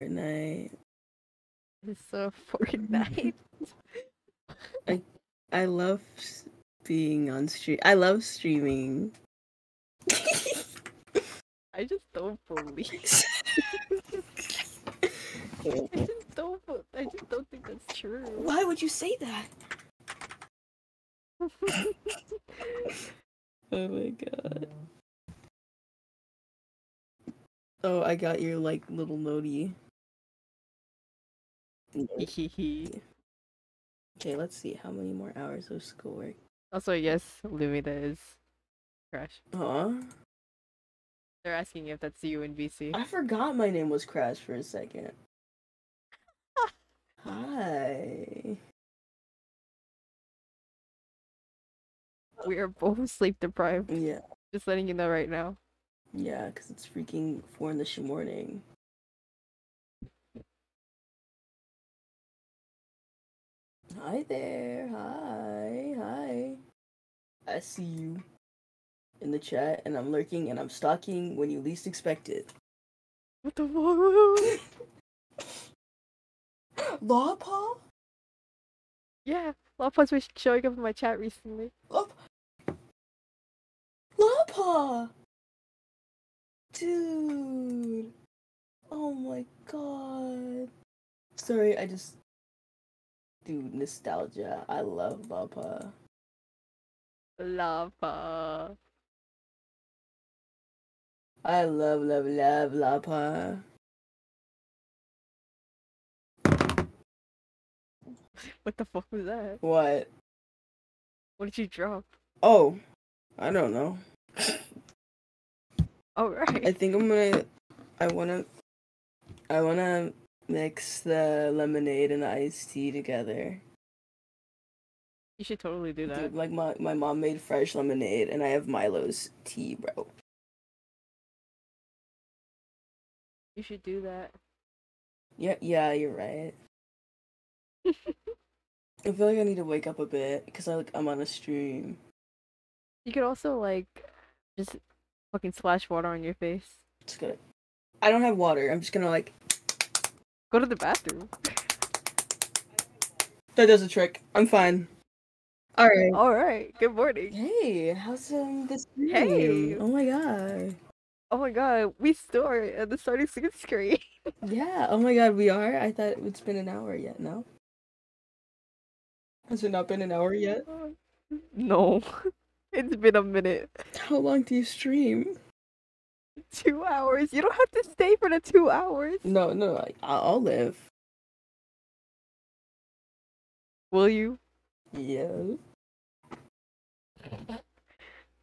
Fortnite. It's so Fortnite. I I love being on stream. I love streaming. I just don't believe. I just don't. I just don't think that's true. Why would you say that? Oh my god. Oh, I got your like little noti. Okay, let's see how many more hours of schoolwork. also, yes, Lumina is Crash. Huh? They're asking if that's you in VC. I forgot my name was Crash for a second. Hi. We are both sleep deprived. Yeah, Just letting you know right now. yeah, because it's freaking four in the morning. Hi there. Hi. Hi. I see you in the chat, and I'm lurking and I'm stalking when you least expect it. What the fuck? Lawpaw? yeah, Lawpaws was showing up in my chat recently. Law- Lawpaw! Dude. Oh my god. Sorry, I just. Dude, nostalgia. I love Lawpaw. Lava. I love, love, love Lawpaw. What the fuck was that? What? What did you drop? Oh, I don't know. All right. I think I'm gonna. I wanna. I wanna mix the lemonade and the iced tea together. You should totally do that. Dude, like my, my mom made fresh lemonade and I have Milo's tea, bro. You should do that. Yeah, yeah, you're right. I feel like I need to wake up a bit because I like I'm on a stream. You could also like just fucking splash water on your face. Just gonna. I don't have water. I'm just gonna like. Go to the bathroom. That does a trick. I'm fine. All right. All right. Good morning. Hey, how's um this? Hey. Oh my god. Oh my god, we start at the starting second screen. Yeah. Oh my god, we are. I thought it's been an hour yet. No. Has it not been an hour yet? no, it's been a minute. How long do you stream? Two hours. You don't have to stay for the two hours. No, no. Like, I'll I'll live. Will you? Yeah.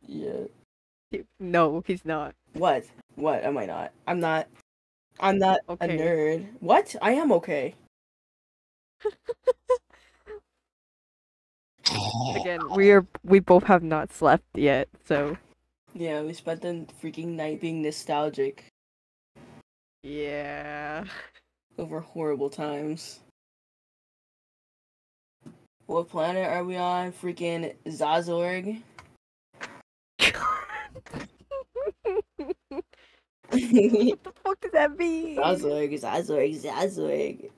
Yeah. No, he's not. What? What am I not? I'm not. I'm not Okay. a nerd. What? I am okay. Again, we are we both have not slept yet, so Yeah, we spent the freaking night being nostalgic yeah. over horrible times. What planet are we on? Freaking Zazorg. What the fuck does that mean? Zazorg, Zazorg. Zazorg.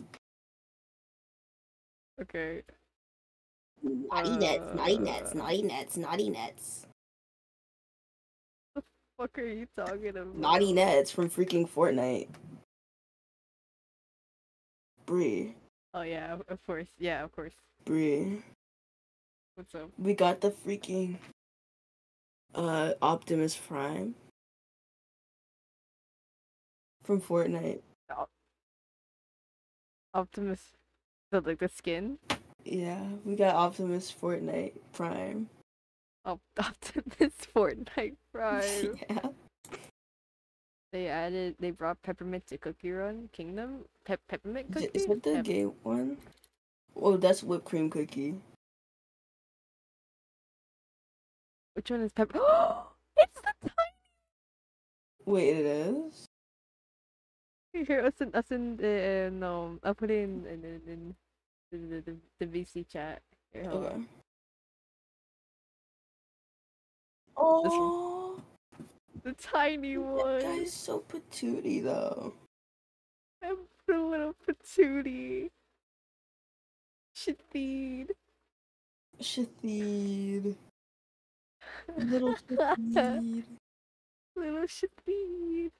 Okay. Naughty nets, naughty nets, Uh. naughty nets, naughty nets. What are you talking about? Naughty Nets from freaking Fortnite. Bri. Oh yeah, of- of course. Yeah, of course. Bri. What's up? We got the freaking uh Optimus Prime from Fortnite. Optimus the like the skin? Yeah, we got Optimus Fortnite Prime. Op- Optimus Fortnite Prime. yeah. They added they brought Peppermint to Cookie Run Kingdom. Pep Peppermint Is Cookie? it- Is that the Pep- gay one? Oh, that's whipped cream cookie. Which one is Pepper? it's the tiny. Wait, it is? here. Us in us in the uh, no. I'll put it in in in, in the, the, the, the VC chat. Here, hold Okay. on. Oh, The tiny one. that guy's so patootie though. I'm The little patootie. Shatheed. Shatheed. Little Shatheed. Little Shatheed.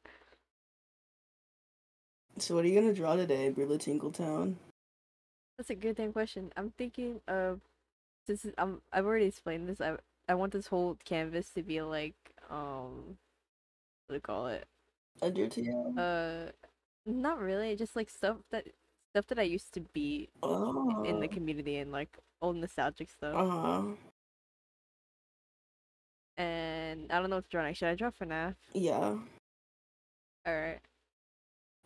So what are you gonna draw today, Brilla Tinkletown? That's a good damn question. I'm thinking of this is I'm I've already explained this. I I want this whole canvas to be like um what do you call it? A Undertale? Uh not really, just like stuff that stuff that I used to be Oh. in the community and like old nostalgic stuff. Uh-huh. And I don't know what to draw next. Should I draw FNAF? Yeah. Alright.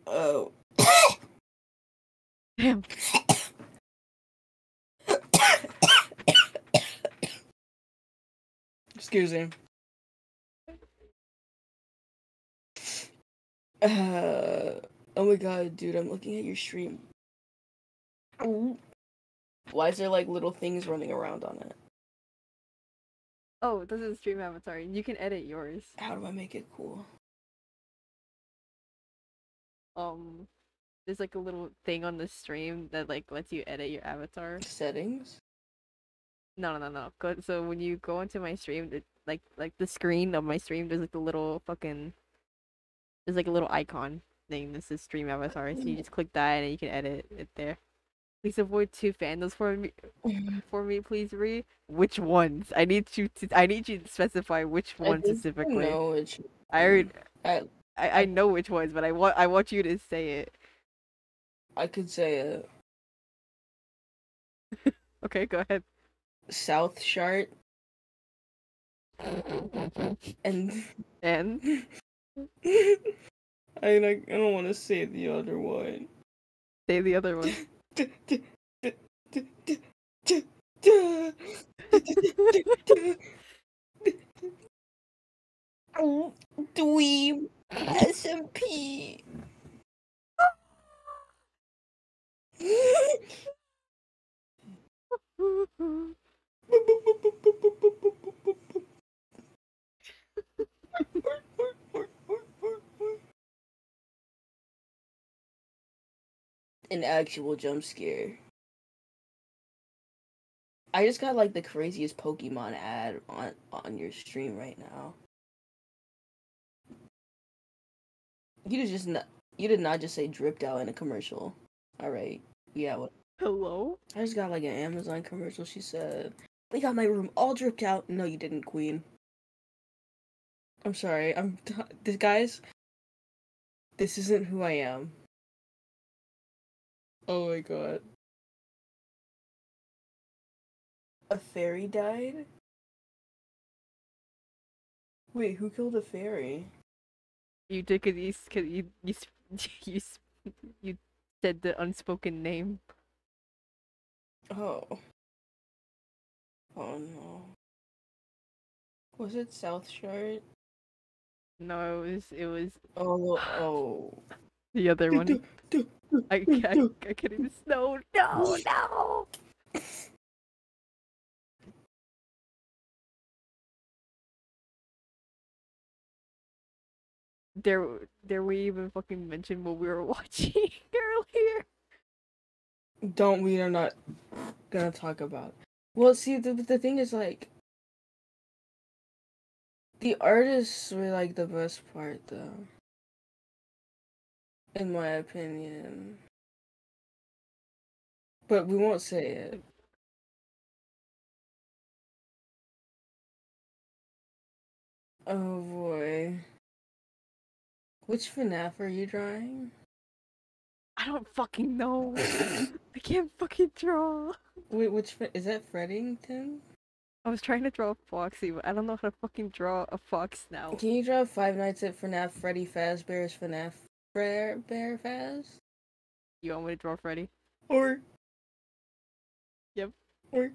Oh. Damn. Excuse me. Uh, oh my god, dude, I'm looking at your stream. Why is there like little things running around on it? Oh, this is stream avatar. You can edit yours. How do I make it cool? Um there's like a little thing on the stream that like lets you edit your avatar. Settings? No, no, no, no. Go, so when you go into my stream, it, like like the screen of my stream, there's like the little fucking there's like a little icon thing. This is stream avatar. So you just click that and you can edit it there. Please avoid two fandoms for me, for me, please. Re which ones? I need you to. I need you to specify which I one think I specifically. know which I already, I, I, I know which ones, but I want I want you to say it. I could say it. Okay, go ahead. South Shart and And I like I don't want to say the other one. say the other one. Dweeb SMP. An actual jump scare. I just got like the craziest Pokemon ad on on your stream right now. You did just not. You did not just say dripped out in a commercial. All right. Yeah. What? Hello. I just got like an Amazon commercial. She said, "We got my room all dripped out." No, you didn't, Queen. I'm sorry. I'm t- this guys. This isn't who I am. Oh my god. A fairy died? Wait, who killed a fairy? You did cause you cause you you you you said the unspoken name. Oh. Oh no. Was it South Shore? No, it was it was Oh, oh. the other one. I I, I can't even no no no. There, there we even fucking mentioned what we were watching earlier. Don't we are not gonna talk about. Well, see, the the thing is like the artists were like the best part, though. In my opinion. But we won't say it. Oh boy. Which FNAF are you drawing? I don't fucking know. I can't fucking draw. Wait, which is that Freddington? I was trying to draw Foxy, but I don't know how to fucking draw a fox now. Can you draw Five Nights at FNAF Freddy Fazbear's FNAF Bear Bear Faz? You want me to draw Freddy? Or Yep. Or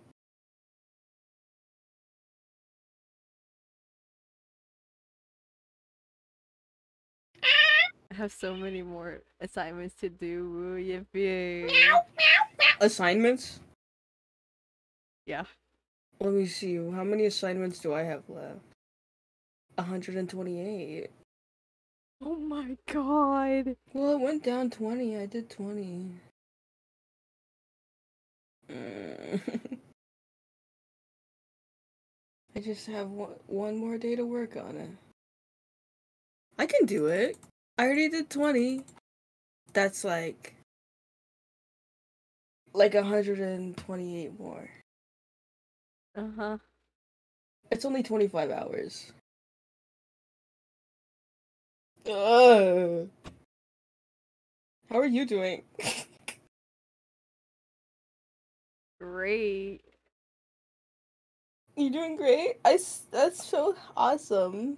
have so many more assignments to do. Woo, yippee. assignments? Yeah. Let me see. How many assignments do I have left? 128. Oh my god. Well, it went down 20. I did 20. Mm. I just have one, one more day to work on it. I can do it. I already did 20. That's like like 128 more. Uh-huh. It's only 25 hours. Ugh. How are you doing? Great. you doing great? I that's so awesome.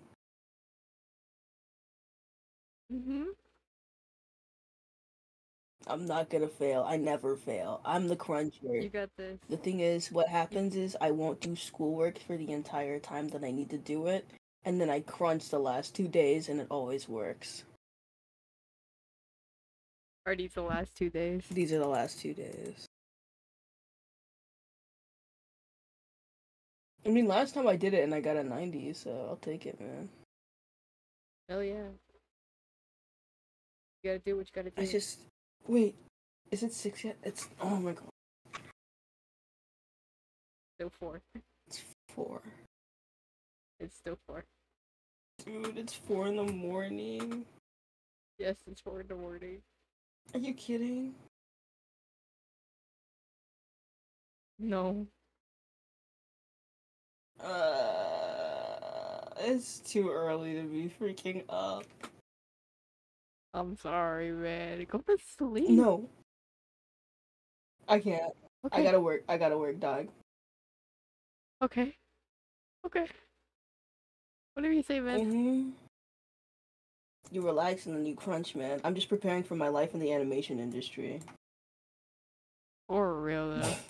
Mm-hmm. I'm not gonna fail. I never fail. I'm the cruncher. You got this. The thing is, what happens is I won't do schoolwork for the entire time that I need to do it, and then I crunch the last two days, and it always works. Are these the last two days? These are the last two days. I mean, last time I did it and I got a 90, so I'll take it, man. Hell yeah. You gotta do what you gotta do. I just wait. Is it six yet? It's oh my god. Still four. It's four. It's still four. Dude, it's four in the morning. Yes, it's four in the morning. Are you kidding? No. Uh, it's too early to be freaking up. I'm sorry, man. Go to sleep. No. I can't. Okay. I gotta work. I gotta work, dog. Okay. Okay. Whatever you say, man. hmm You relax and then you crunch, man. I'm just preparing for my life in the animation industry. For real though.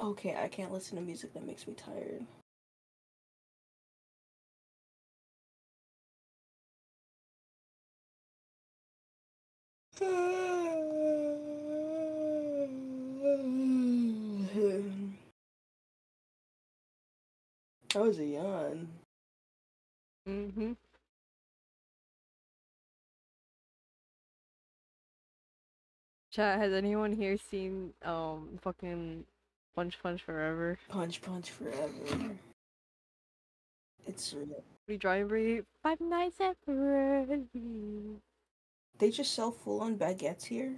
Okay, I can't listen to music that makes me tired. That was a yawn. mm-hmm. Chat, has anyone here seen um fucking Punch Punch Forever? Punch Punch Forever. It's real. We drive break Five Nights at Freddy's. They just sell full on baguettes here.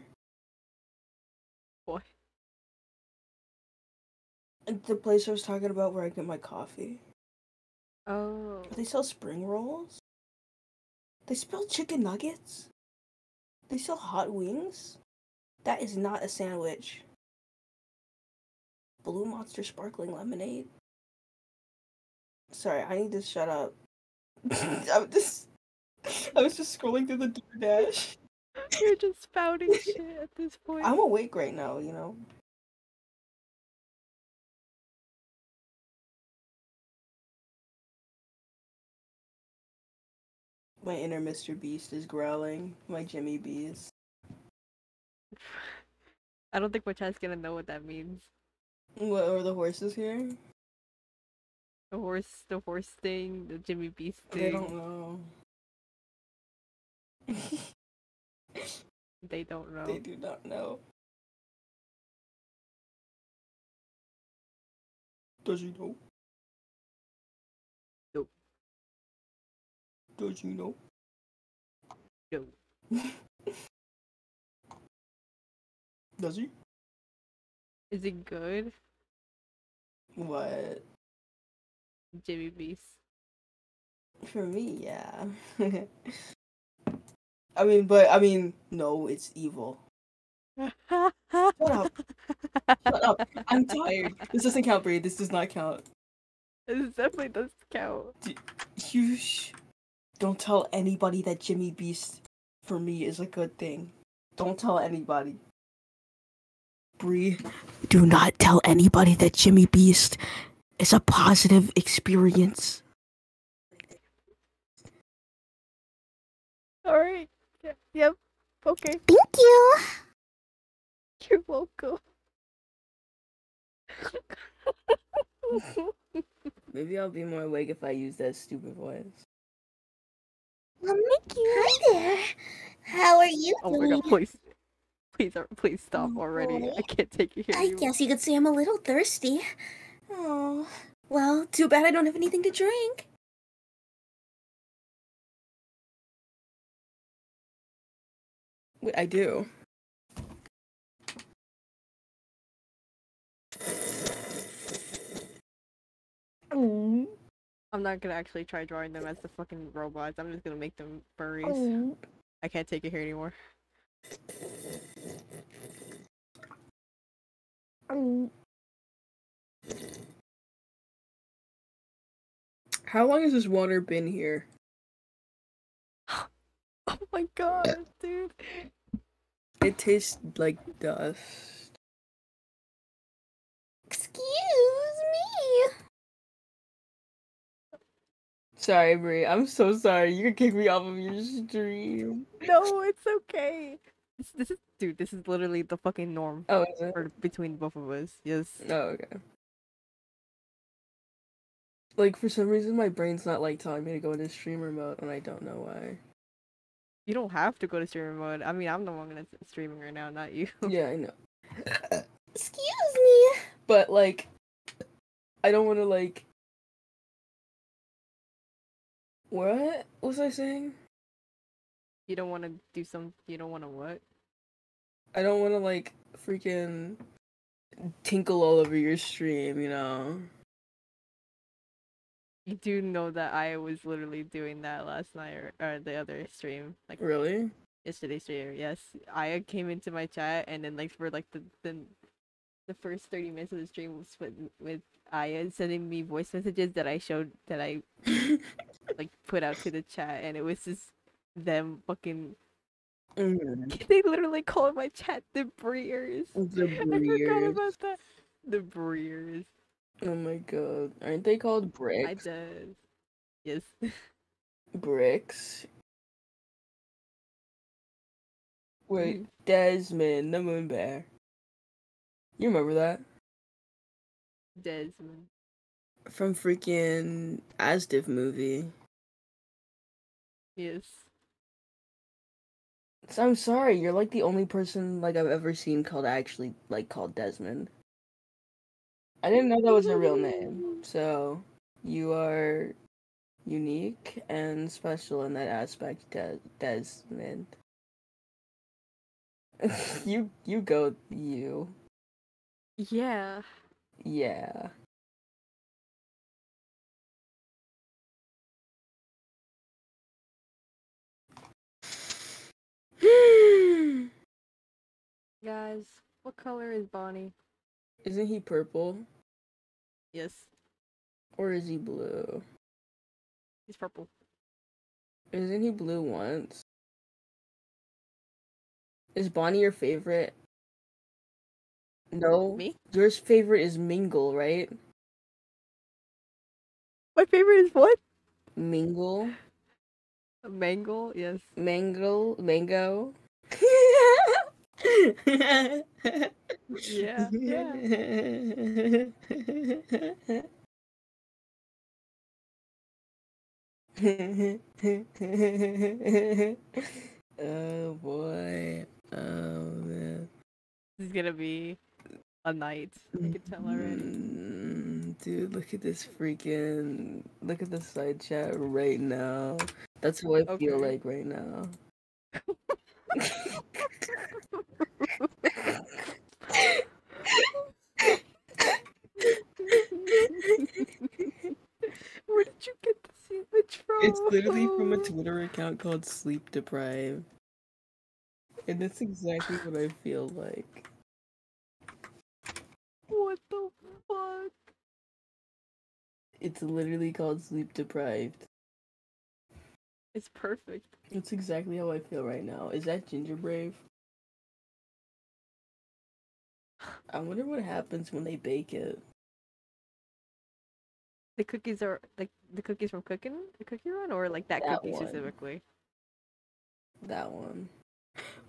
Boy. The place I was talking about where I get my coffee. Oh. They sell spring rolls. They sell chicken nuggets. They sell hot wings. That is not a sandwich. Blue Monster sparkling lemonade. Sorry, I need to shut up. I'm just. I was just scrolling through the DoorDash. You're just spouting shit at this point. I'm awake right now, you know. My inner Mr. Beast is growling. My Jimmy Beast. I don't think my chat's gonna know what that means. What are the horses here? The horse, the horse thing, the Jimmy Beast thing. They don't know. They don't know. They do not know. Does he know? Nope. Does he know? No. Does he? Is it good? What? Jimmy Beast. For me, yeah. I mean, but I mean, no, it's evil. Shut up. Shut up. I'm tired. This doesn't count, Bri. This does not count. This definitely does count. You sh- don't tell anybody that Jimmy Beast for me is a good thing. Don't tell anybody. Bri, do not tell anybody that Jimmy Beast is a positive experience. Alright. Yeah, yep. Okay. Thank you. You're welcome. Maybe I'll be more awake if I use that stupid voice. Well, Mickey, hi there. How are you Oh my god, please. Please, uh, please stop Oh, already. boy. I can't take it here I guess you could say I'm a little thirsty. Oh, well, too bad I don't have anything to drink. I do. Oh, I'm not gonna actually try drawing them as the fucking robots. I'm just gonna make them furries. oh. I can't take it here anymore. oh. How long has this water been here? Oh my god, dude. It tastes like dust. Excuse me. Sorry, Bri. I'm so sorry. You can kick me off of your stream. No, it's okay. This, this is, dude. This is literally the fucking norm Oh, is it? for between both of us. Yes. Oh, okay. Like for some reason, my brain's not like telling me to go into streamer mode, and I don't know why. You don't have to go to streamer mode. I mean, I'm the one that's streaming right now, not you. Yeah, I know. Excuse me. But like, I don't want to like. What was I saying? You don't want to do some. You don't want to what? I don't want to like freaking tinkle all over your stream, you know. You do know that I was literally doing that last night or, or the other stream, like Really? yesterday's stream. Yes, Aya came into my chat, and then like for like the the, the first thirty minutes of the stream was with with Aya sending me voice messages that I showed that I like put out to the chat, and it was just them fucking. Mm, They literally called my chat the breers. the I forgot about that. The breers. Oh my god, aren't they called bricks? I did. Yes. Bricks. Wait, mm-hmm. Desmond, the Moon Bear. You remember that Desmond. from freaking Asdiv movie? Yes. So I'm sorry, you're like the only person like I've ever seen called actually like called Desmond. I didn't know that was a real name. So you are unique and special in that aspect, Des- Desmond. you you go you. Yeah. Yeah. Guys, what color is Bonnie? Isn't he purple? Yes. Or is he blue? He's purple. Isn't he blue once? Is Bonnie your favorite? No. Me? Yours favorite is Mingle, right? My favorite is what? Mingle? Mangle? Yes. Mango? Mango? Yeah. Yeah. oh boy. Oh man. This is gonna be a night. I can tell already. Mm, Dude, look at this freaking look at the side chat right now. That's what I feel like right now. Where did you get this image from? It's literally from a Twitter account called Sleep Deprived. And that's exactly what I feel like. What the fuck? It's literally called Sleep Deprived. It's perfect. That's exactly how I feel right now. Is that GingerBrave? I wonder what happens when they bake it. The cookies are like the cookies from cooking the cookie run or like that, that cookie one. specifically? That one.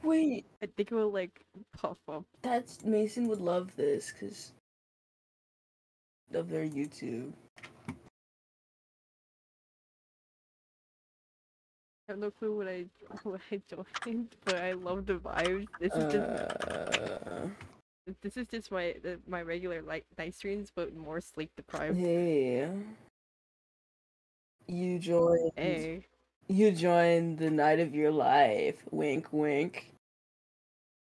Wait. I think it will like puff up. That's Mason would love this because of their YouTube. I have no clue what I what I joined, but I love the vibes. This is uh... just this is just my my regular like night streams, but more sleep deprived. Yeah. You joined. Hey, You joined the night of your life. Wink, wink.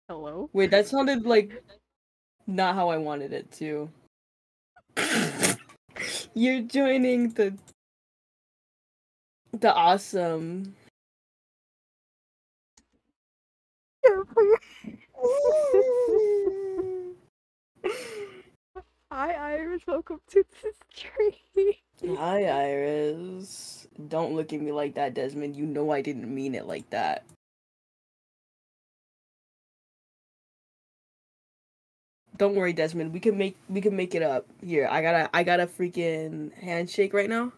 hello. Wait, that sounded like not how I wanted it to. You're joining the the awesome. Hi, Iris. Welcome to the stream. Hi, Iris. Don't look at me like that, Desmond. You know I didn't mean it like that. Don't worry, Desmond. We can make we can make it up. Here, I got to I got a freaking handshake right now.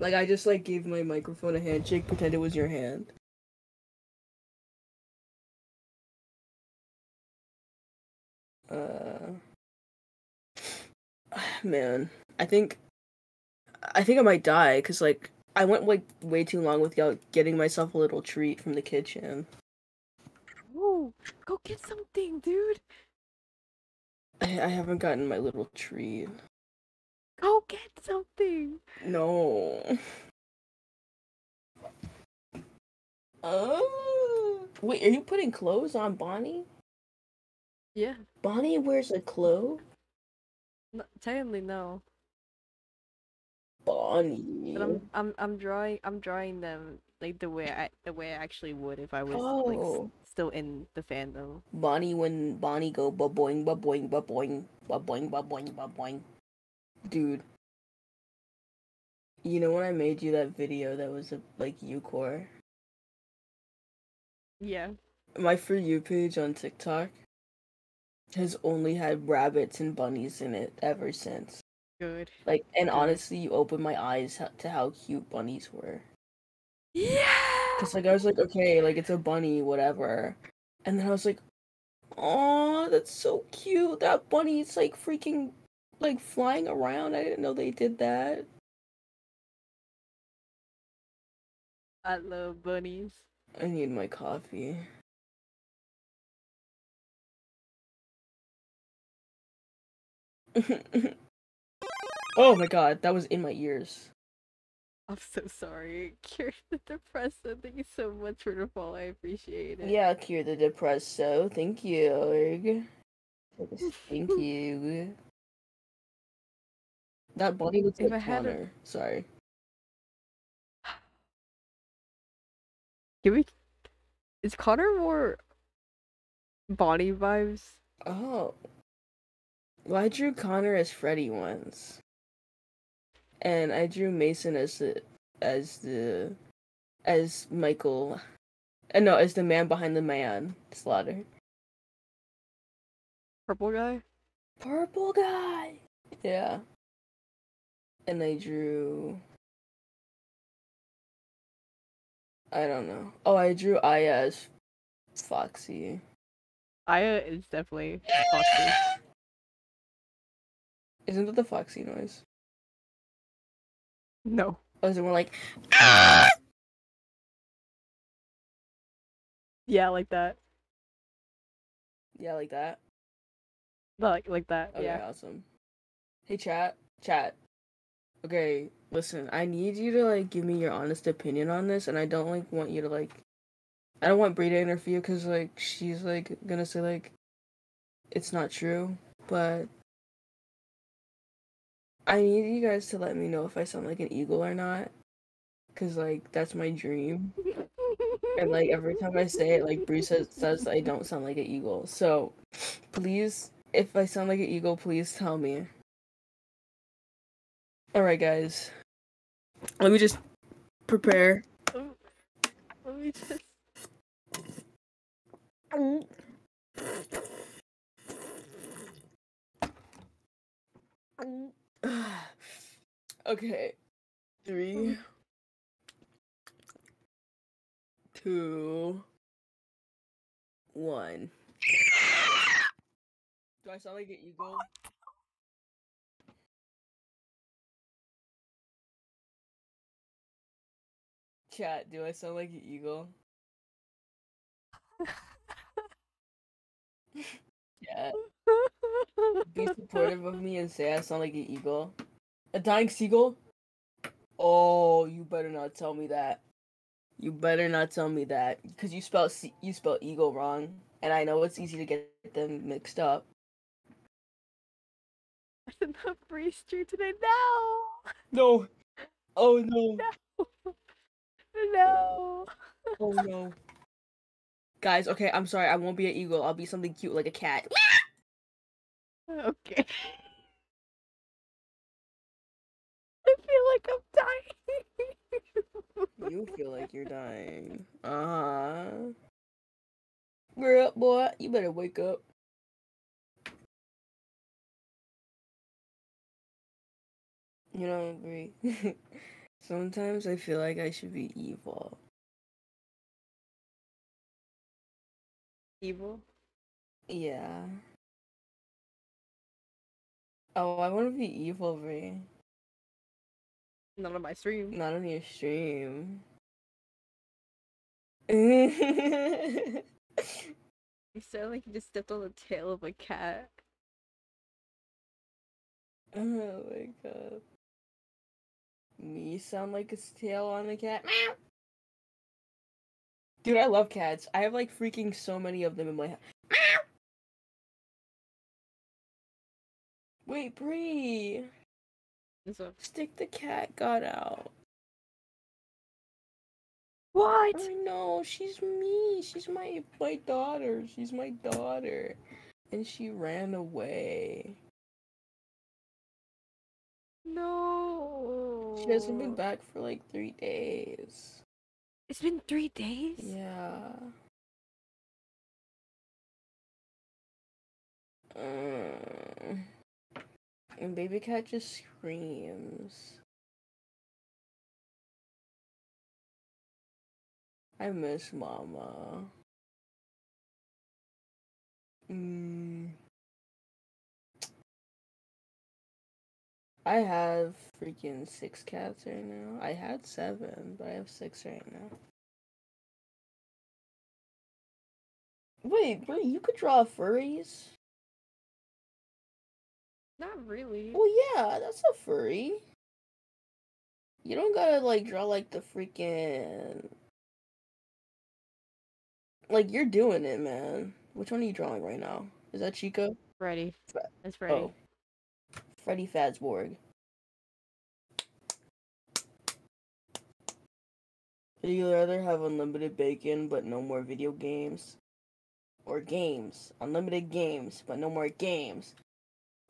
Like I just like gave my microphone a handshake, pretend it was your hand. Uh man, I think I think I might die cuz like I went like way too long without getting myself a little treat from the kitchen. Whoa, go get something, dude. I, I haven't gotten my little treat. Go get something. No. Oh. Wait, are you putting clothes on Bonnie? Yeah, Bonnie wears a clothes? no, technically no, Bonnie. but I'm I'm I'm drawing I'm drawing them like the way I the way I actually would if I was like Oh. still in the fandom. Bonnie when Bonnie go ba boing ba boing ba boing ba boing ba boing ba boing. Dude. You know when I made you that video that was a, like Ucore? Yeah. My For You page on TikTok has only had rabbits and bunnies in it ever since. Good. Like, and Good. honestly, you opened my eyes to how cute bunnies were. Yeah. Cause like I was like, okay, like it's a bunny, whatever. And then I was like, oh, that's so cute. That bunny's like freaking, like flying around. I didn't know they did that. I love bunnies. I need my coffee. oh my god, that was in my ears. I'm so sorry. Cure the depressed. Thank you so much for the follow. I appreciate it. Yeah, cure the depresso. Thank you. Thank you. That body looks If like I a- Connor. Sorry. Give me. Is Connor more body vibes? Oh. Well, I drew Connor as Freddy once. And I drew Mason as the as the as Michael uh, no, as the man behind the man slaughter. Purple guy? Purple guy. Yeah. And I drew I don't know. Oh, I drew Aya as Foxy. Aya is definitely Foxy. Isn't that the Foxy noise? No. Is it more like Yeah, like that. yeah, like that? Like like that. Okay, Yeah. awesome. Hey, chat, chat. Okay, listen. I need you to like give me your honest opinion on this, and I don't like want you to like. I don't want Bri to interfere because like she's like gonna say like, it's not true, but. I need you guys to let me know if I sound like an eagle or not, cause like that's my dream, and like every time I say it, like Bruce says says I don't sound like an eagle. So, please, if I sound like an eagle, please tell me. Alright, guys. Let me just prepare. Um, Let me just. okay. Three. Mm. Two. One. Do I sound like an eagle? Chat, do I sound like an eagle? Chat, be supportive of me and say I sound like an eagle. A dying seagull? Oh, you better not tell me that. You better not tell me that because you spell se- you spelled eagle wrong, and I know it's easy to get them mixed up. I did not free stream today. No, No. Oh no. no. Oh no. Guys, okay, I'm sorry. I won't be an eagle. I'll be something cute like a cat. Okay. I feel like I'm dying. You feel like you're dying. Uh huh. We're up, boy. You better wake up. You don't agree? Sometimes I feel like I should be evil. Evil. Yeah. Oh, I want to be evil, Bri. Not on my stream. Not on your stream. You sound like you just stepped on the tail of a cat. Oh my god. Me sound like a tail on a cat. Meow. Dude, I love cats. I have like freaking so many of them in my house. Wait, Bri. And so, Stick the cat god out. what? I know, she's me. She's my my daughter. She's my daughter. And she ran away. No. She hasn't been back for like three days. It's been three days. Yeah. Mm. And baby cat just screams. I miss mama. Mm. I have freaking six cats right now. I had seven, but I have six right now. Wait, wait, you could draw furries? Not really. Well, yeah, that's a furry. You don't gotta like draw like the freaking. Like you're doing it, man. Which one are you drawing right now? Is that Chica? Freddy. Fre- That's Freddy. Oh, Freddy Fazborg. Would you rather have unlimited bacon but no more video games? Or games. Unlimited games, but no more games.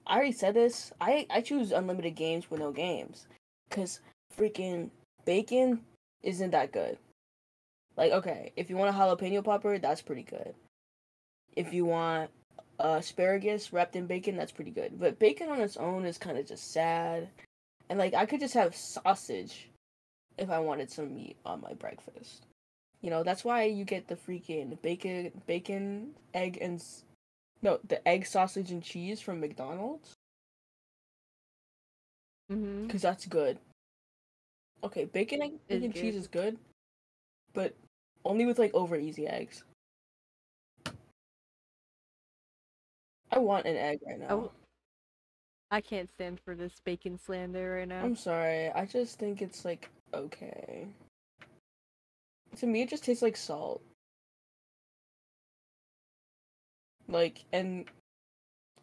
I already said this. I, I choose unlimited games with no games. Because freaking bacon isn't that good. Like, okay, if you want a jalapeno popper, that's pretty good. If you want uh, asparagus wrapped in bacon, that's pretty good. But bacon on its own is kind of just sad. And like, I could just have sausage if I wanted some meat on my breakfast. You know, that's why you get the freaking bacon, bacon, egg, and no, the egg, sausage, and cheese from McDonald's Mm-hmm. because that's good. Okay, bacon, egg, cheese is good, but only with like over easy eggs. I want an egg right now. w- I can't stand for this bacon slander right now. I'm sorry. I just think it's like okay. To me, it just tastes like salt. Like, and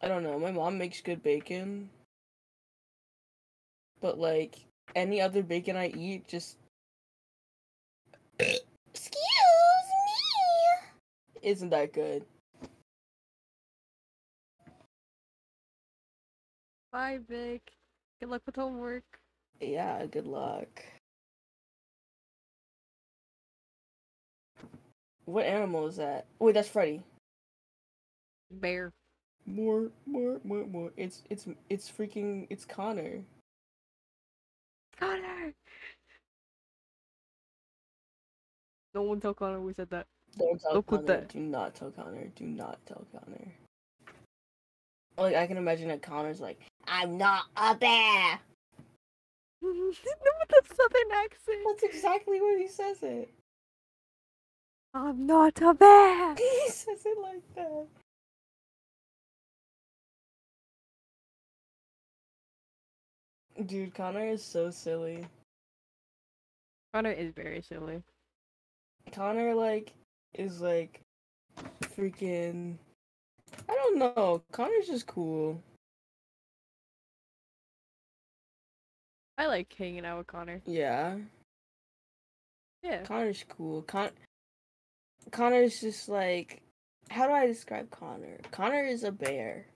I don't know. My mom makes good bacon, but like any other bacon I eat, just Excuse me. isn't that good. Bye, Vic. Good luck with homework. Yeah, good luck. What animal is that? Wait, that's Freddy. Bear. More, more, more, more. It's it's it's freaking it's Connor. Connor! No one tell Connor we said that. Don't tell Connor. that- Do not tell Connor. Do not tell Connor. Like I can imagine that Connor's like, I'm not a bear. no, With the southern accent. That's exactly what he says it. I'm not a bear. He says it like that. Dude, Connor is so silly. Connor is very silly. Connor like is like freaking I don't know. Connor's just cool. I like hanging out with Connor. Yeah. Yeah. Connor's cool. Con Connor's just like how do I describe Connor? Connor is a bear.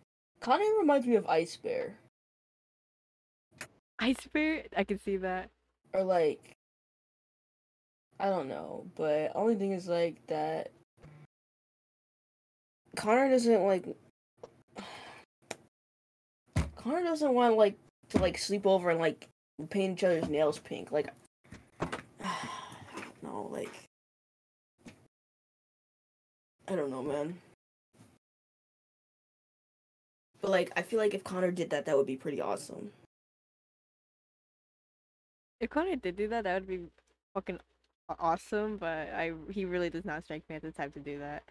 Connor reminds me of Ice Bear. Ice Bear, I can see that. Or like I don't know, but only thing is like that Connor doesn't like Connor doesn't want like to like sleep over and like paint each other's nails pink. Like no, like I don't know, man. But like I feel like if Connor did that that would be pretty awesome. If Connor did do that, that would be fucking awesome. But I, he really does not strike me as the type to do that.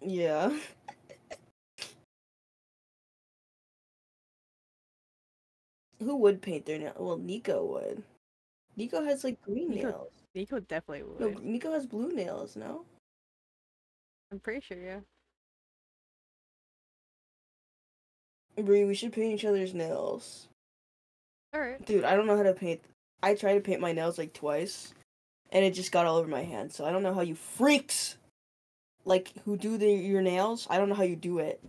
Yeah. Who would paint their nails? Well, Nico would. Nico has like green Nico- nails. Nico definitely would. No. Nico has blue nails, no? I'm pretty sure, yeah. Bri, we should paint each other's nails. All right. Dude, I don't know how to paint. I tried to paint my nails like twice, and it just got all over my hand. So I don't know how you freaks, like who do the, your nails. I don't know how you do it.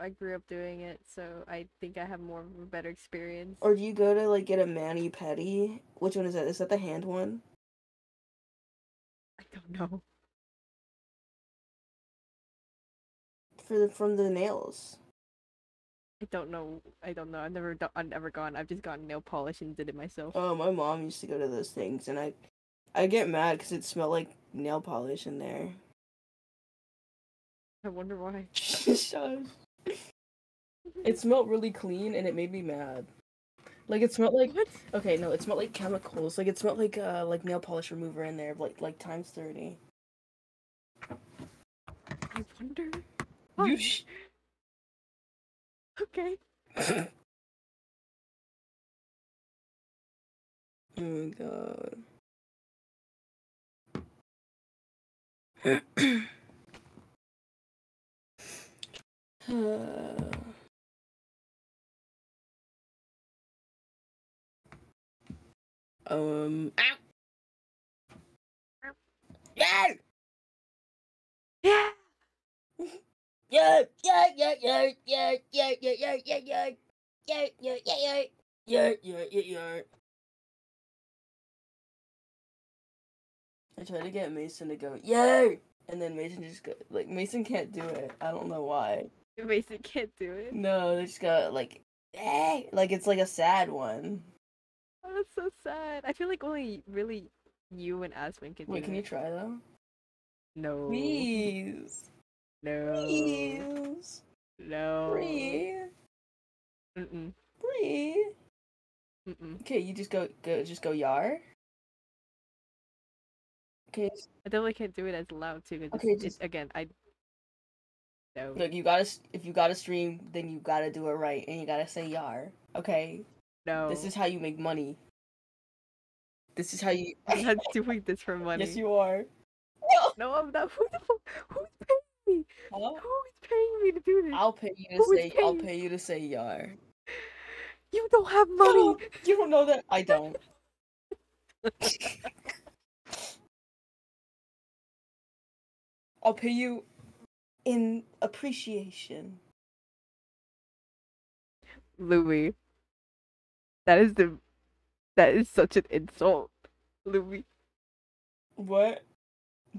I grew up doing it, so I think I have more of a better experience. Or do you go to like get a mani pedi? Which one is that? Is that the hand one? I don't know. For the from the nails. I don't know. I don't know. I've never done. I've never gone. I've just gotten nail polish and did it myself. Oh, my mom used to go to those things, and I, I get mad because it smelled like nail polish in there. I wonder why. It smelled really clean, and it made me mad. Like it smelled like What? okay, no, it smelled like chemicals. Like it smelled like uh like nail polish remover in there, like like times thirty. I wonder. You sh- Okay. oh my god. Uh, um. Ow! Yeah! Yeah. Yeah, yeah, yeah, yeah, yeah, yeah, yeah, yeah, yeah, yeah, yeah, yeah, yeah, yeah, yeah, yeah, yeah, yeah. I tried to get Mason to go, yay! And then Mason just go, like, Mason can't do it. I don't know why. Mason can't do it. No, they just got, like, hey! Like, it's like a sad one. Oh, that's so sad. I feel like only really you and Aspen can Wait, do can you try though? No. Please. No. Please. No. Bri. Mm-mm. Bri. Mm-mm. Okay, you just go, go, just go yar. Okay, I definitely can't do it as loud too. 'cause Okay, it's, it's just- again. I. No. Look, you gotta if you gotta stream, then you gotta do it right, and you gotta say yar. Okay, No. this is how you make money. This is how you. I'm not doing this for money. yes, you are. No, I'm not. Who the fuck? Who's paying me? Huh? Who's paying me to do this? I'll pay you to Who say. I'll pay you to say yar. You don't have money. You don't know that. I don't. I'll pay you in appreciation. Louis. That is the. That is such an insult, Louis. What?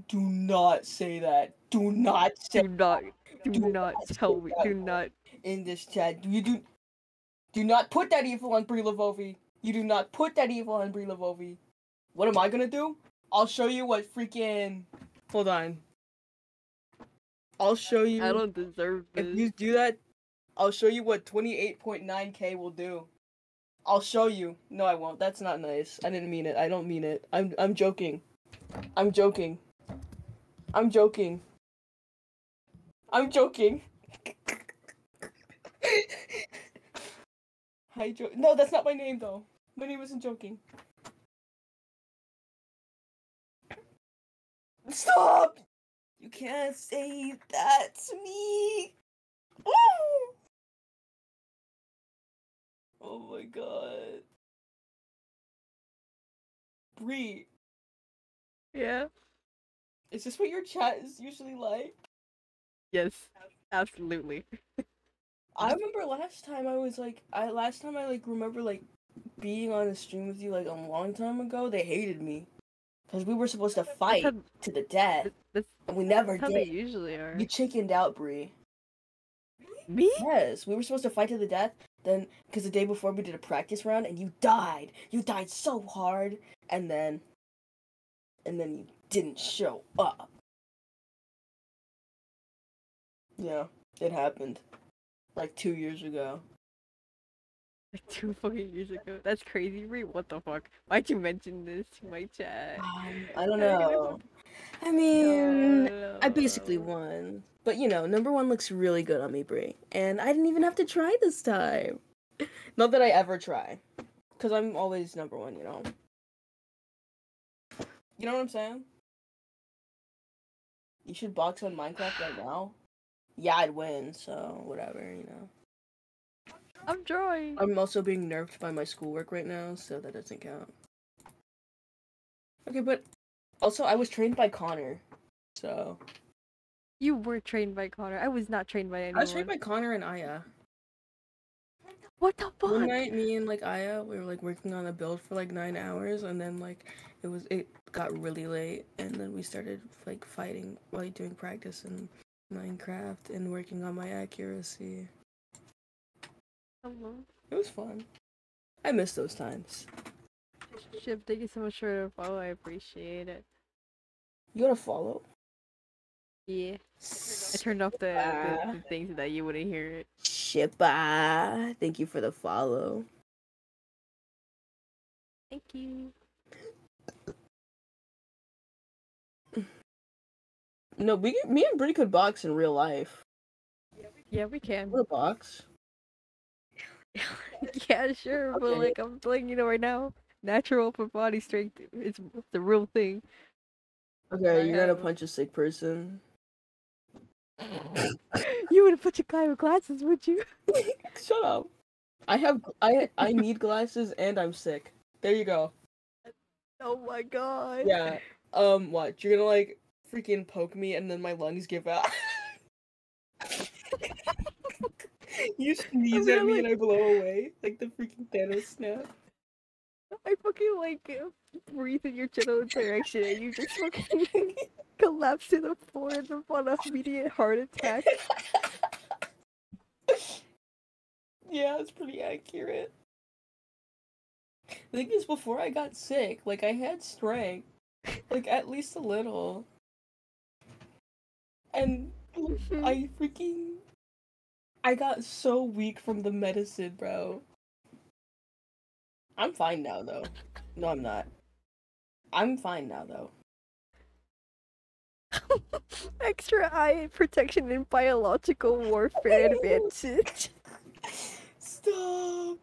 Do not say that. Do not say Do not. Do, Do not not tell me. Do not. in this chat. You do do not put that evil on Bri Lovoviii. You do not put that evil on Bri Lovoviii. What am I gonna do? I'll show you what freaking hold on. I'll show you I don't deserve this. if you do that, I'll show you what 28.9k will do. I'll show you. No, I won't. That's not nice. I didn't mean it. I don't mean it. I'm I'm joking. I'm joking. I'm joking. I'm joking. Hi, jo- No, that's not my name though. My name isn't joking. Stop! You can't say that to me. Ooh! Oh my god. Bri, Yeah. is this what your chat is usually like? Yes. Absolutely. I remember last time I was like, I last time I like remember like being on a stream with you like a long time ago. They hated me because we were supposed to fight how- to the death, That's, and we never how they did. usually are. You chickened out, Bri. Me? Yes, we were supposed to fight to the death. Then, because the day before we did a practice round, and you died. You died so hard, and then, and then you didn't show up. Yeah, it happened, like two years ago. Like two fucking years ago. That's crazy. Reed, what the fuck? Why'd you mention this to my chat? Um, I don't know. I mean, No. I basically won. But you know, number one looks really good on me, Bri. And I didn't even have to try this time. Not that I ever try. Because I'm always number one, you know? You know what I'm saying? You should box on Minecraft right now. Yeah, I'd win, so whatever, you know. I'm drawing. I'm also being nerfed by my schoolwork right now, so that doesn't count. Okay, but also I was trained by Connor, so You were trained by Connor. I was not trained by anyone. I was trained by Connor and Aya. What the fuck? One night, me and like Aya, we were like working on a build for like nine hours, and then like it was it got really late, and then we started like fighting, like doing practice in Minecraft and working on my accuracy. Hello. It was fun. I miss those times. Ship, thank you so much for the follow. I appreciate it. You gotta follow. Yeah. I turned off the, the, the things that you wouldn't hear it. Shippa, thank you for the follow. Thank you. No, we me and Bri could box in real life. Yeah, we can. We'll box. yeah, sure, but Okay. like I'm letting you know right now, natural upper body strength is the real thing. Okay, you're gonna punch a sick person. you would have put your guy with glasses, would you? Shut up. I have I I need glasses and I'm sick. There you go. Oh my god. Yeah. Um, what? You're gonna like freaking poke me and then my lungs give out. you sneeze at me and I blow away like the freaking Thanos snap. I fucking like breathe in your general direction and you just fucking collapse to the floor in the front of immediate heart attack. yeah, it's pretty accurate. The thing is, before I got sick, like I had strength, like at least a little, and mm-hmm. I freaking, I got so weak from the medicine, bro. I'm fine now, though. No, I'm not. I'm fine now, though. Extra eye protection and biological warfare advantage. Stop!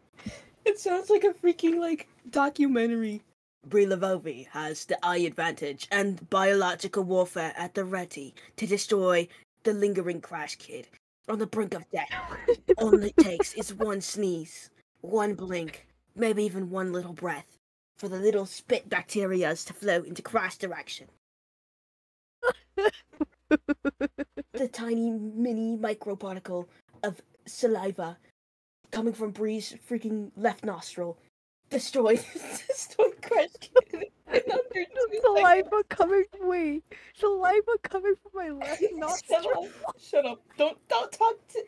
It sounds like a freaking like documentary. Bri Lovoviii has the eye advantage and biological warfare at the ready to destroy the lingering Crash Kid on the brink of death. All it takes is one sneeze, one blink, maybe even one little breath for the little spit bacterias to flow into Crash direction. the tiny mini microparticle of saliva coming from Bri's freaking left nostril destroyed destroyed Crash Kid. in under two seconds. Saliva coming wait. Saliva coming from my left Shut nostril. up! Shut up! Don't don't talk to.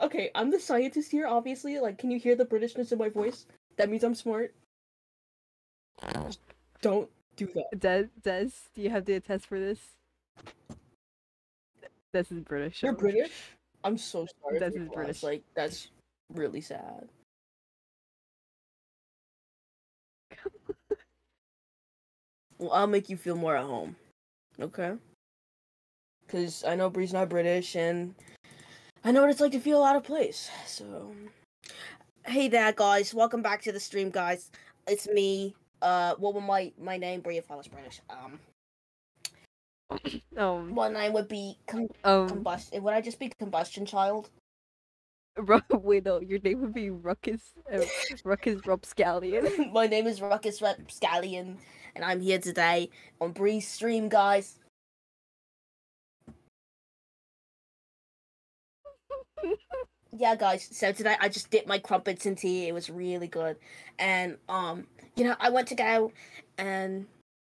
Okay, I'm the scientist here. Obviously, like, can you hear the Britishness in my voice? That means I'm smart. Don't do that. Des, Des, do you have the attest for this? This is British. You're British. I'm so sorry. That's for his your loss. British. Like, that's really sad. Well, I'll make you feel more at home. Okay? Because I know Bri's not British, and I know what it's like to feel out of place. So, hey there, guys. Welcome back to the stream, guys. It's me. Uh, what would my my name? Bri if I was British. Um, Um, my name would be com- um, combustion. Would I just be combustion child? Ru- wait, no, your name would be Ruckus, uh, Ruckus Scallion. my name is Ruckus Rapscallion, and I'm here today on Bri's stream, guys. yeah guys so today i just dipped my crumpets in tea it was really good and um you know i went to go and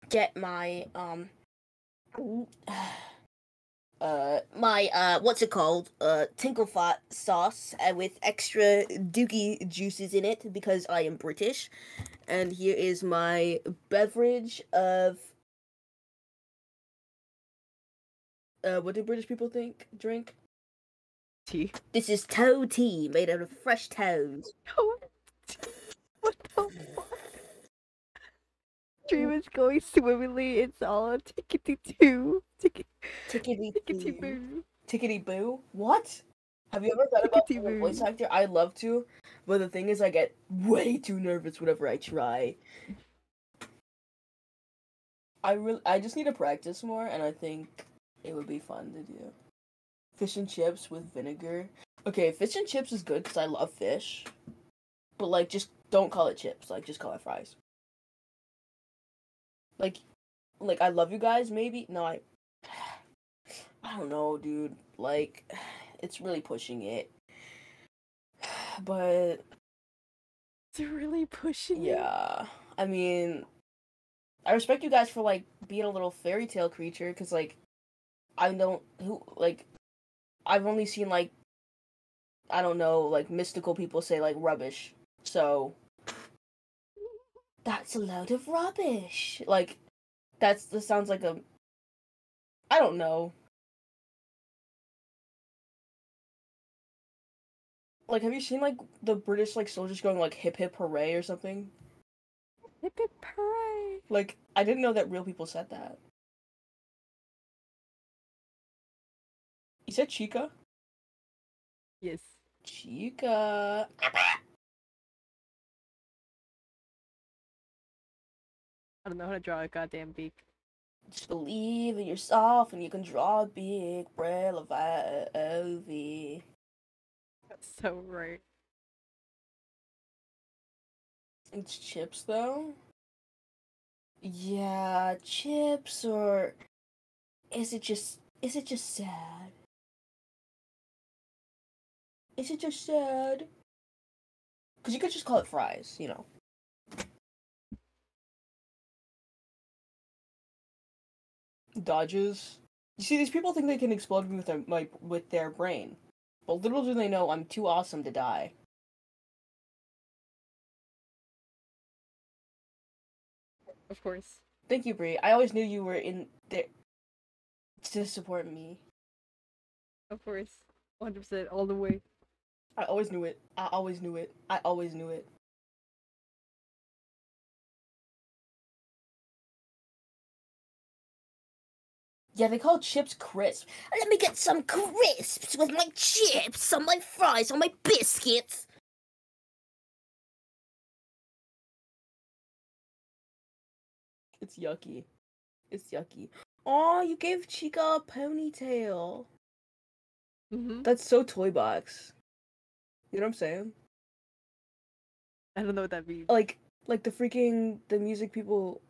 get my um uh my uh what's it called uh tinkle fat sauce uh, with extra dookie juices in it because i am british and here is my beverage of uh what do british people think drink Tea. this is toe tea made out of fresh toes. Oh, what the fuck? Is going swimmingly. It's all tickety two. Tickety Tickety tickety boo. boo. Tickety boo. What? Have you ever thought about being a voice actor? I love to, but the thing is, I get way too nervous whenever I try. I really, I just need to practice more, and I think it would be fun to do. Fish and chips with vinegar. Okay, fish and chips is good because I love fish, but like, just don't call it chips. Like, just call it fries. Like, like I love you guys. Maybe no, I. I don't know, dude. Like, it's really pushing it. But It's really pushing. yeah, I mean, I respect you guys for like being a little fairy tale creature because like, I don't who like, I've only seen like, I don't know, like mystical people say like rubbish. So that's a load of rubbish. Like, that's that sounds like a. I don't know. Like, have you seen like the British like soldiers going like hip hip hooray or something? Hip hip hooray. Like, I didn't know that real people said that. You said Chica? Yes. Chica. I don't know how to draw a goddamn beak. Just believe in yourself and you can draw a big braille. That's so right. It's chips though? Yeah, chips or is it just is it just sad? Is it just sad? Cause you could just call it fries, you know. Dodges. You see, these people think they can explode me with their my with their brain, but little do they know I'm too awesome to die. Of course. Thank you, Bri. I always knew you were in there to support me. Of course. 100% all the way. I always knew it. I always knew it. I always knew it. Yeah, they call chips crisp. Let me get some crisps with my chips on my fries on my biscuits. It's yucky. It's yucky. Oh, you gave Chica a ponytail. hmm That's so toy box. You know what I'm saying? I don't know what that means. Like like the freaking the music people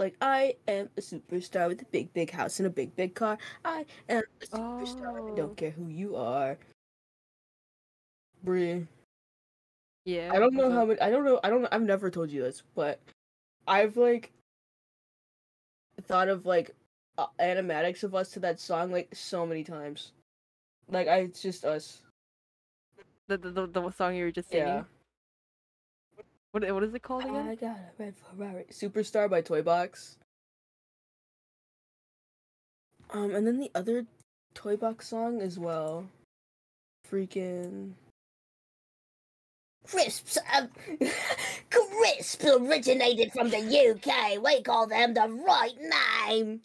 like I am a superstar with a big big house and a big big car. I am a superstar. I Oh. don't care who you are. Bri. Yeah. I don't know how much I don't know I don't I've never told you this, but I've like thought of like uh, animatics of us to that song like so many times. Like I it's just us. The, the, the, the song you were just singing. Yeah. What, what is it called again? I got a red Ferrari. Superstar by Toy Box. Um, and then the other Toy Box song as well. Freaking. Crisps! Crisps originated from the UK. We call them the right name.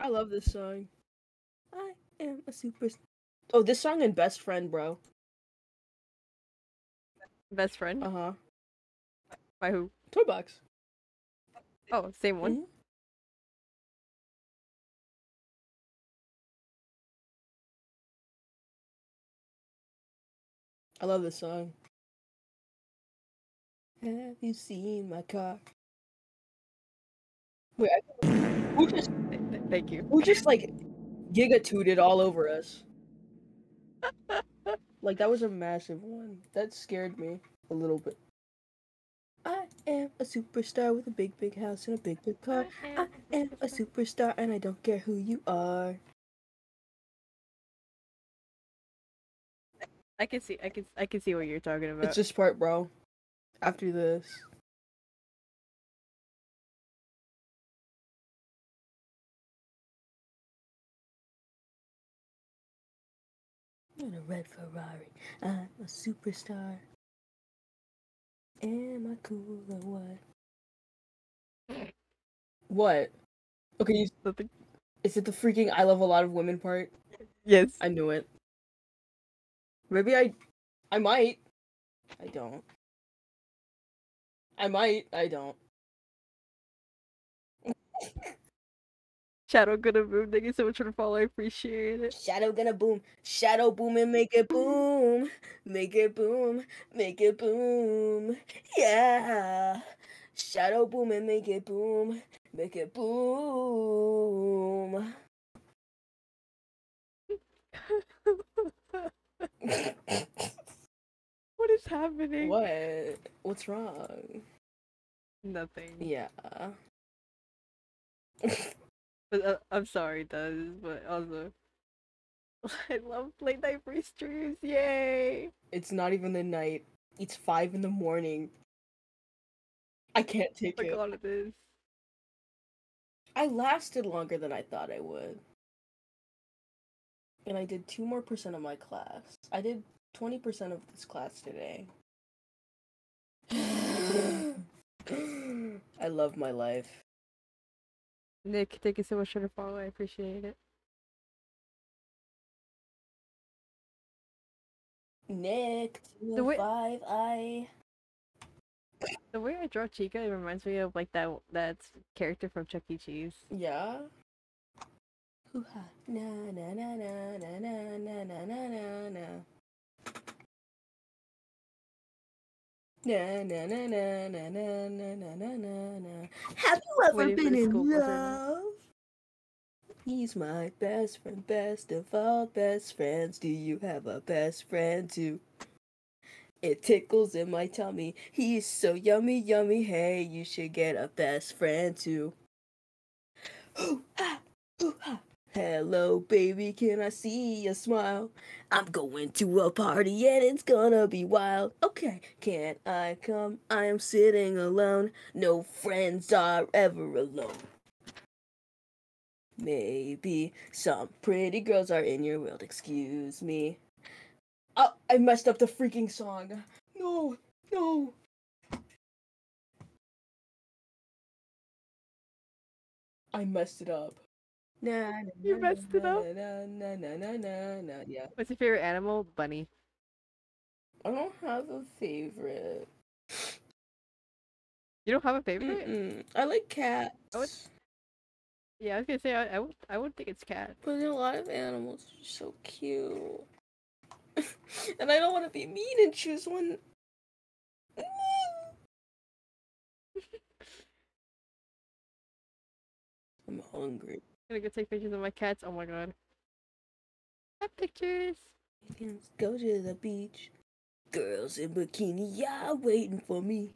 I love this song. I am a super. Oh, this song and Best Friend, bro. Best friend? Uh huh. By who? Toy box. Oh, same one. Mhm. I love this song. Have you seen my car? Wait, I, who just Thank you. who just like giga tooted all over us? like that was a massive one. That scared me a little bit. I am a superstar with a big, big house and a big, big car. I am a superstar and I don't care who you are. I can see. I can. I can see what you're talking about. It's this part, bro. After this. In a red Ferrari, I'm a superstar. Am I cool or what? What? Okay, you, is it the freaking I love a lot of women part? Yes. I knew it. Maybe I I might. I don't. I might, I don't. Shadow gonna boom. Thank you so much for the follow. I appreciate it. Shadow gonna boom. Shadow boom and make it boom. Make it boom. Make it boom. Yeah. Shadow boom and make it boom. Make it boom. what is happening? what? What's wrong? Nothing. Yeah. But uh, I'm sorry, does but also I love late night free streams. Yay! It's not even the night. It's five in the morning. I can't take Look it. all of this. I lasted longer than I thought I would. And I did two more percent of my class. I did 20% of this class today. I love my life. Nick, thank you so much for the follow. I appreciate it. Nick, The way- 5 I. The way I draw Chica, it reminds me of like that that character from Chuck E. Cheese. Yeah. Hoo-ha. Na na na na na na na na na na na. Na na na na na na na na na na na. Have you ever Waiting been in school bus right now. love? He's my best friend, best of all best friends. Do you have a best friend too? It tickles in my tummy. He's so yummy, yummy. Hey, you should get a best friend too. Ooh, ah, ooh, ah. Hello, baby, can I see your smile? I'm going to a party and it's gonna be wild. Okay, can I come? I am sitting alone. No friends are ever alone. Maybe some pretty girls are in your world. Excuse me. Oh, I messed up the freaking song. No, no. I messed it up. Na, na, You na, messed it na, up? Na, na, na, na, na, na. Yeah. What's your favorite animal? Bunny. I don't have a favorite. You don't have a favorite? Mm-mm. I like cats. Oh, it's- Yeah, I was gonna say I, I would I would think it's cat. But a lot of animals are so cute. and I don't want to be mean and choose one. I'm hungry. Gonna go take pictures of my cats. Oh my god. Cat pictures. Let's go to the beach. Girls in bikini, yeah, waiting for me.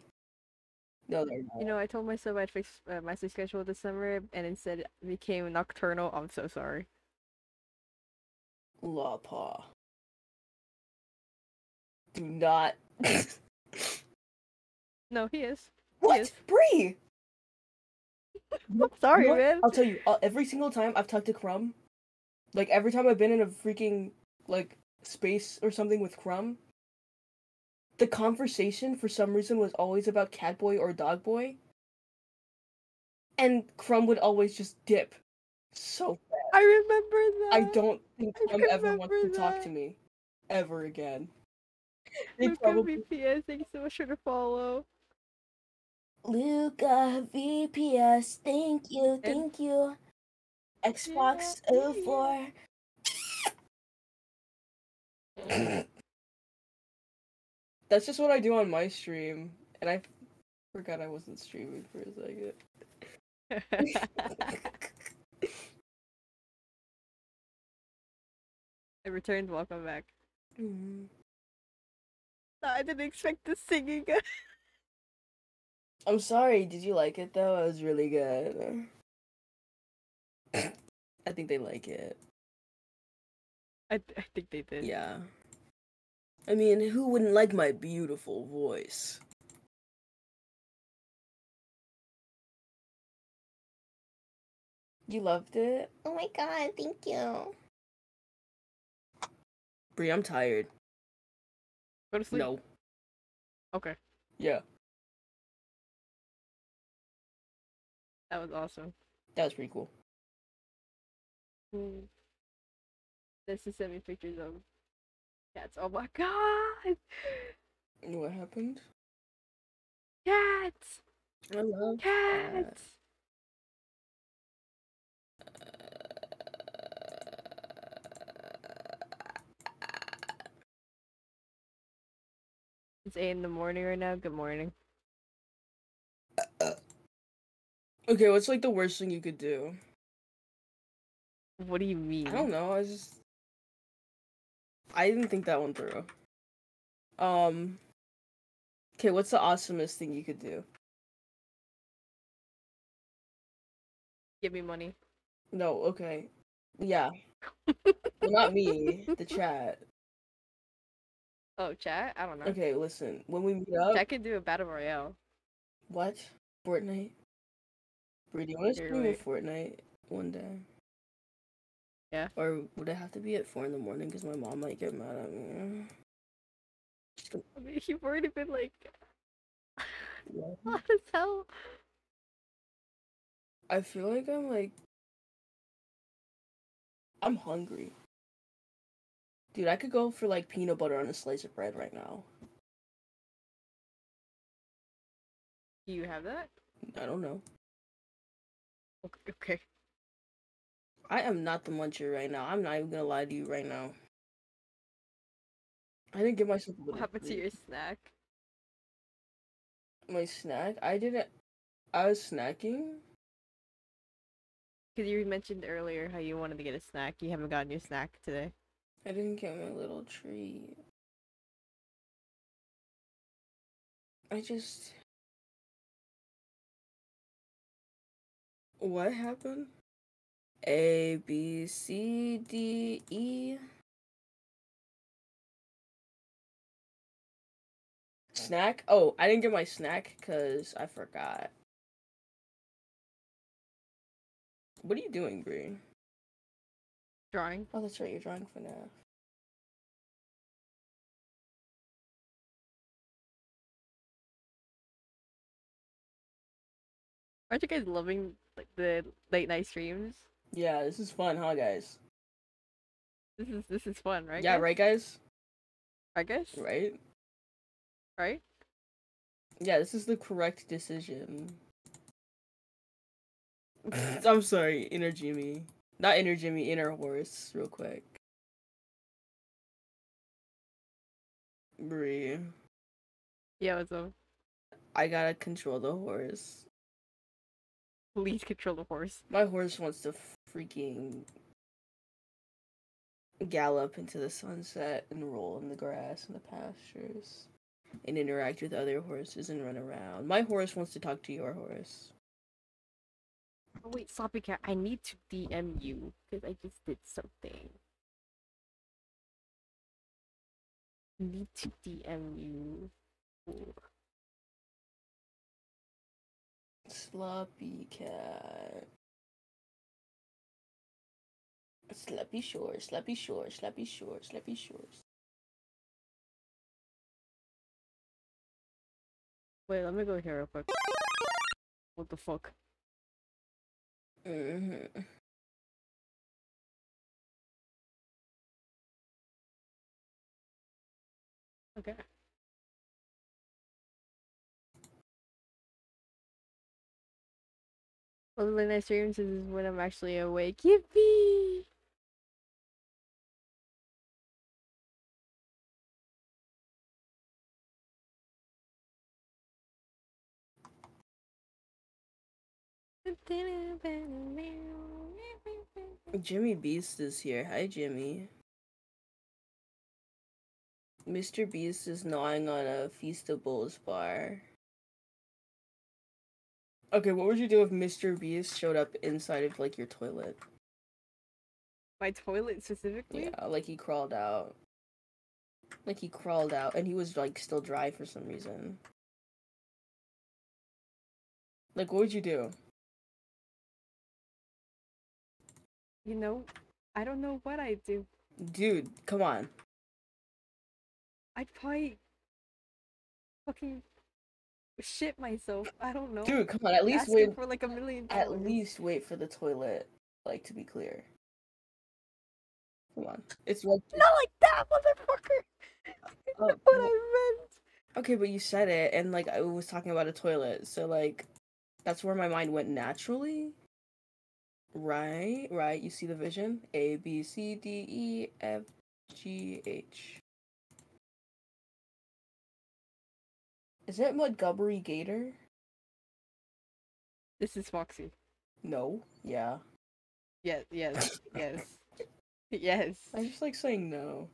No, they're not. You know, I told myself I'd fix uh, my sleep schedule this summer, and instead it became nocturnal. I'm so sorry. La paw. Do not. No, he is. what? Yes. Bri! You Sorry, know man. I'll tell you. Uh, every single time I've talked to Crumb, like every time I've been in a freaking like space or something with Crumb, the conversation for some reason was always about Catboy or Dogboy, and Crumb would always just dip. So I remember that. I don't think Crumb ever wants to talk to me, ever again. They Luca probably VPS, thank you so much for the follow. Luca VPS, thank you, And- thank you. Xbox Yeah, 04. That's just what I do on my stream, and I forgot I wasn't streaming for a second. I returned. Welcome back. Mhm. No, I didn't expect the singing. I'm sorry. Did you like it though? It was really good. I think they like it. I, th- I think they did. Yeah. I mean, who wouldn't like my beautiful voice? You loved it? Oh my god, thank you. Bri, I'm tired. Go to sleep. No. Okay, Yeah. That was awesome. That was pretty cool. Mm. This is send me pictures of cats. Oh my god! What happened? Cats! I love Cats! It's 8 in the morning right now. Good morning. Okay, what's like the worst thing you could do? What do you mean? I don't know. I just I didn't think that one through. Um. Okay, what's the awesomest thing you could do? Give me money. No, okay. Yeah. well, not me, the chat. Oh, chat? I don't know. Okay, listen. When we meet up, Chat can do a battle royale. what? Fortnite? You want to stream right. a Fortnite one day? Yeah. Or would it have to be at four in the morning? Because my mom might get mad at me. Gonna- I mean, you've already been like, what as hell? I feel like I'm like I'm hungry. Dude, I could go for like peanut butter on a slice of bread right now. Do you have that? I don't know. Okay. okay. I am not the muncher right now. I'm not even gonna lie to you right now. I didn't give myself a What happened to your snack? my snack? I didn't I was snacking. Because you mentioned earlier how you wanted to get a snack. You haven't gotten your snack today. I didn't get my little treat. I just What happened? A B C D E Snack? Oh, I didn't get my snack cuz I forgot. What are you doing, Bri? Drawing. Oh, that's right, you're drawing for now. Aren't you guys loving like the late night streams? Yeah, this is fun, huh, guys? This is this is fun, right? yeah, guys? right, guys? Right, guys? Right? Right? Yeah, this is the correct decision. I'm sorry, inner Jimmy. Not inner Jimmy, inner horse, real quick. Bri, Yeah. What's up? I gotta control the horse. Please control the horse. My horse wants to freaking gallop into the sunset and roll in the grass in the pastures and interact with other horses and run around. My horse wants to talk to your horse. Oh wait, Sloppy Cat. I need to DM you because I just did something. Need to DM you. Ooh. Sloppy cat. Slappy shores, slappy shores, slappy shores, slappy shores. Wait, let me go here real quick. What the fuck? Mm-hmm. Okay. The night streams is when I'm actually awake. Yippee! Jimmy Beast is here. Hi, Jimmy. Mr. Beast is gnawing on a Feastables bar. Okay, what would you do if Mr. Beast showed up inside of like your toilet? My toilet specifically? Yeah, like he crawled out. Like he crawled out and he was like still dry for some reason. Like what would you do? You know, I don't know what I'd do. Dude, come on. I'd probably fucking shit myself. I don't know. Dude, come on. At least wait for like a million at least wait for the toilet like to be clear. Come on. It's Not like that, motherfucker! Oh, what well- I meant! Okay, but you said it and like I was talking about a toilet, so like that's where my mind went naturally. Right, right. You see the vision? A B C D E F G H. Is it Montgomery Gator? This is Foxy. No. Yeah. Yes, yes, yes. yes. I just like saying no.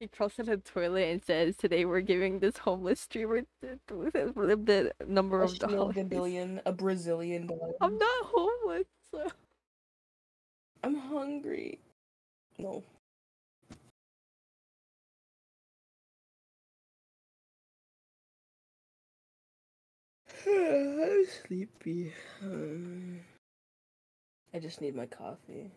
He crawls in the toilet and says, Today we're giving this homeless streamer the, the, number of dollars. a billion, a Brazilian dollar. I'm not homeless. so- I'm hungry. No. I'm sleepy. I just need my coffee.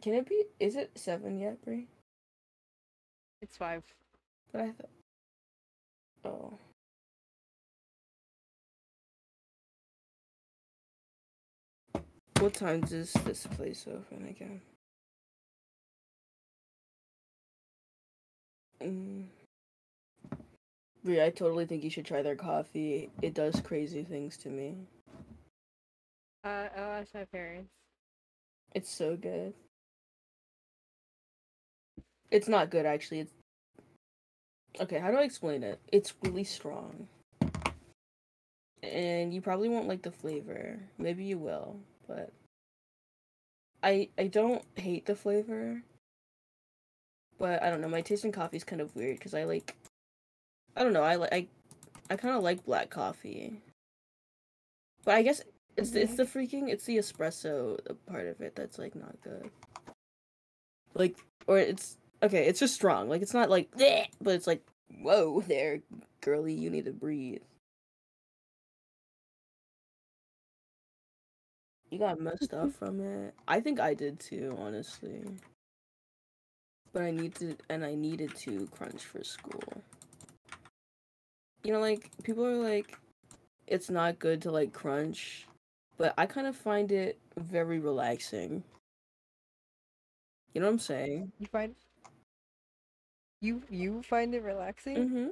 Can it be? Is it seven yet, Bri? It's five. But I thought. Oh. What times is this place open again? Mm. Bri, I totally think you should try their coffee. It does crazy things to me. Uh, I'll ask my parents. It's so good. It's not good actually. It's Okay, how do I explain it? It's really strong. And you probably won't like the flavor. Maybe you will, but I I don't hate the flavor. But I don't know, my taste in coffee is kind of weird cuz I like I don't know, I like I I kind of like black coffee. But I guess it's the, it's mm-hmm. the freaking it's the espresso part of it that's like not good. Like or it's okay, it's just strong. Like it's not like but it's like whoa there, girly, you need to breathe. You got messed up from it. I think I did too, honestly. But I need to and I needed to crunch for school. You know, like people are like it's not good to like crunch, but I kind of find it very relaxing. You know what I'm saying? You find you you find it relaxing? Mm-hmm.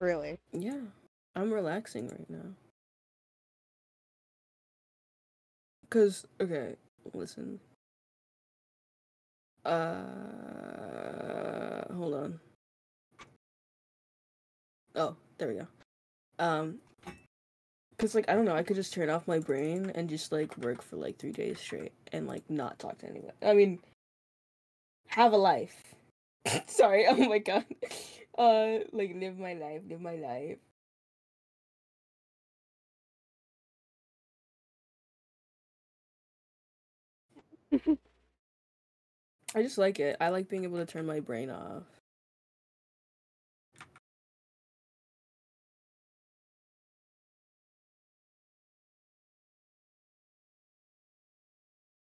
Really? Yeah, I'm relaxing right now. Cause okay, listen. Uh, hold on. Oh, there we go. Um, cause like I don't know, I could just turn off my brain and just like work for like three days straight and like not talk to anyone. I mean, have a life. Sorry. Oh my god. Uh, like live my life, live my life. I just like it. I like being able to turn my brain off.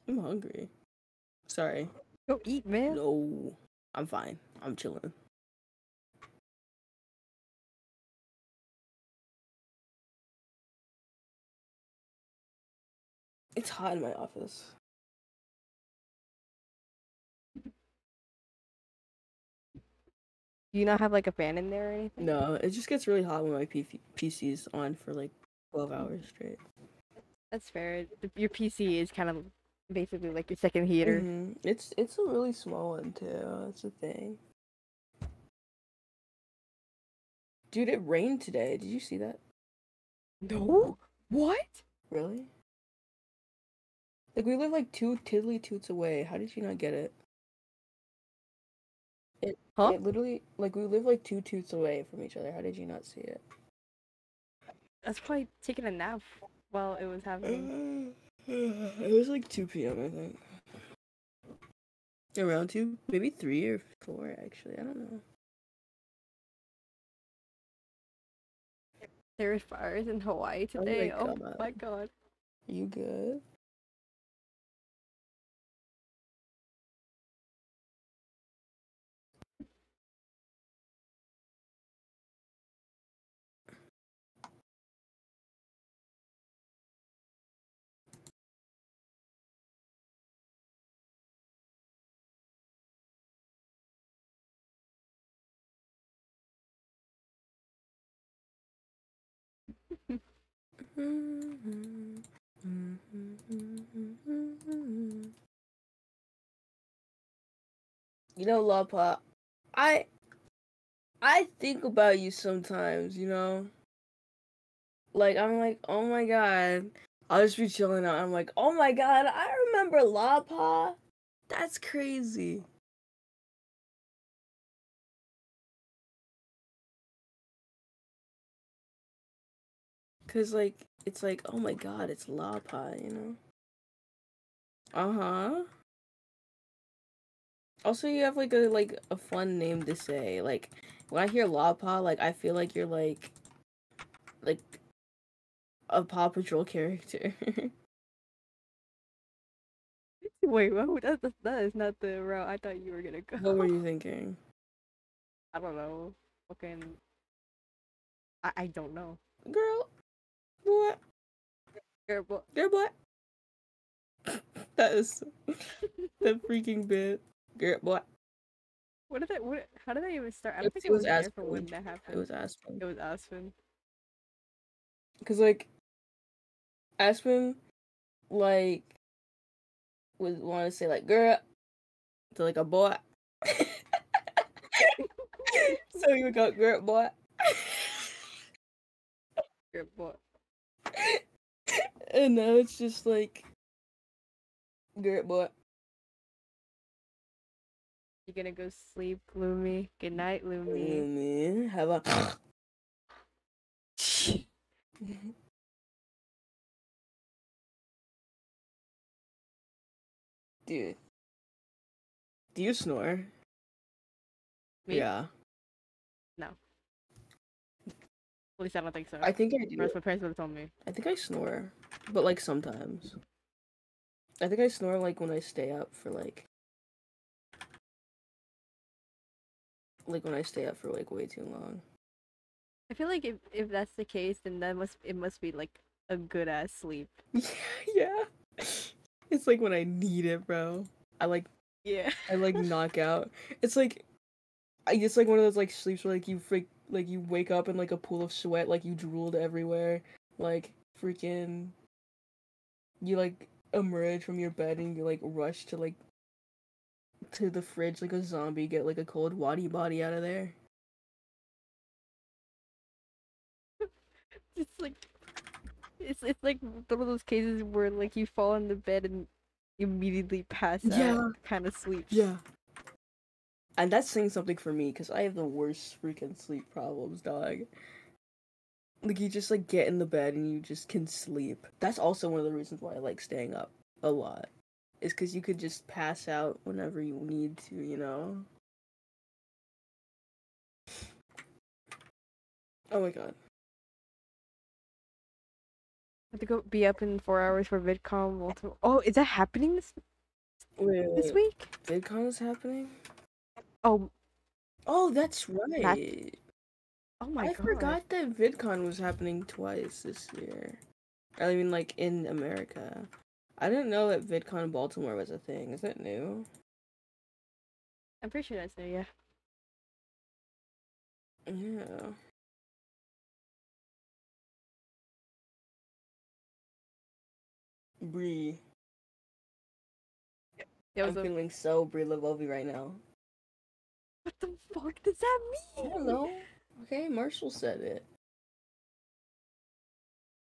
I'm hungry. Sorry. Go eat, man. No, I'm fine. I'm chilling. It's hot in my office. Do you not have like a fan in there or anything? No, it just gets really hot when my PC PC's on for like 12 hours straight. That's fair. Your PC is kind of basically like your second heater. Mhm. It's it's a really small one too. That's the thing. Dude, it rained today. Did you see that? No. What? Really? Like we live like two tiddly toots away. How did you not get it? Huh? It literally like we live like two toots away from each other. How did you not see it? That's probably taking a nap while it was happening. it was like 2 p.m. I think. Around 2, maybe 3 or 4 actually. I don't know. There is fires in Hawaii Oh my today. Oh God. my god. Are you good? You know, Lapa, I I think about you sometimes, you know? Like I'm like, oh my god. I'll just be chilling out. I'm like, oh my god, I remember Lapa. That's crazy. Cause like it's like, oh my god, it's Lapa, you know? Uh-huh. Also, you have like a like a fun name to say. Like when I hear Lapa, like I feel like you're like like a Paw Patrol character. Wait, what? That, that, that is not the route I thought you were gonna go. what were you thinking? I don't know. Fucking. I, I don't know. Girl, what? Girl, but Girl, what? that is the freaking bit. Girl, what? what did that? What? How did I even start? I don't think it was was there for Aspen. when that happened. It was Aspen. It was Aspen. Cause like Aspen, like would want to say like girl to like a boy. so you would go girl boy. Girl, but and now it's just like girl boy. you're gonna go sleep, Gloomy. Good night, Gloomy. Mm, Have a dude. Do you snore? Me? Yeah, At least I don't think so. I think I do. My parents would have told me. I think I snore, but like sometimes. I think I snore like when I stay up for like like when I stay up for like way too long. I feel like if if that's the case, then that must it must be like a good ass sleep. Yeah, yeah. It's like when I need it, bro. I like Yeah. I like knock out. It's like I it's like one of those like sleeps where like you freak like you wake up in like a pool of sweat, like you drooled everywhere, like freaking you like emerge from your bed and you like rush to like to the fridge like a zombie, get like a cold waddy body out of there. It's like it's it's like one of those cases where like you fall in the bed and immediately pass Yeah. out kind of sleep. Yeah. And that's saying something for me because I have the worst freaking sleep problems, dog. Like you just like get in the bed and you just can sleep. That's also one of the reasons why I like staying up a lot. is because you could just pass out whenever you need to, you know? Oh my god. I have to go be up in four hours for VidCon. Multiple. Oh, is that happening this Wait, this wait, week? VidCon is happening? Oh, Oh, that's right. oh my god I god! forgot that VidCon was happening twice this year. I mean, like in America. I didn't know that VidCon Baltimore was a thing. Is that new? I'm pretty sure that's new. Yeah. Yeah. Bri. That I'm was a, feeling so Bri Lovoviii right now. What the fuck does that mean? I don't know. Okay, Marshall said it.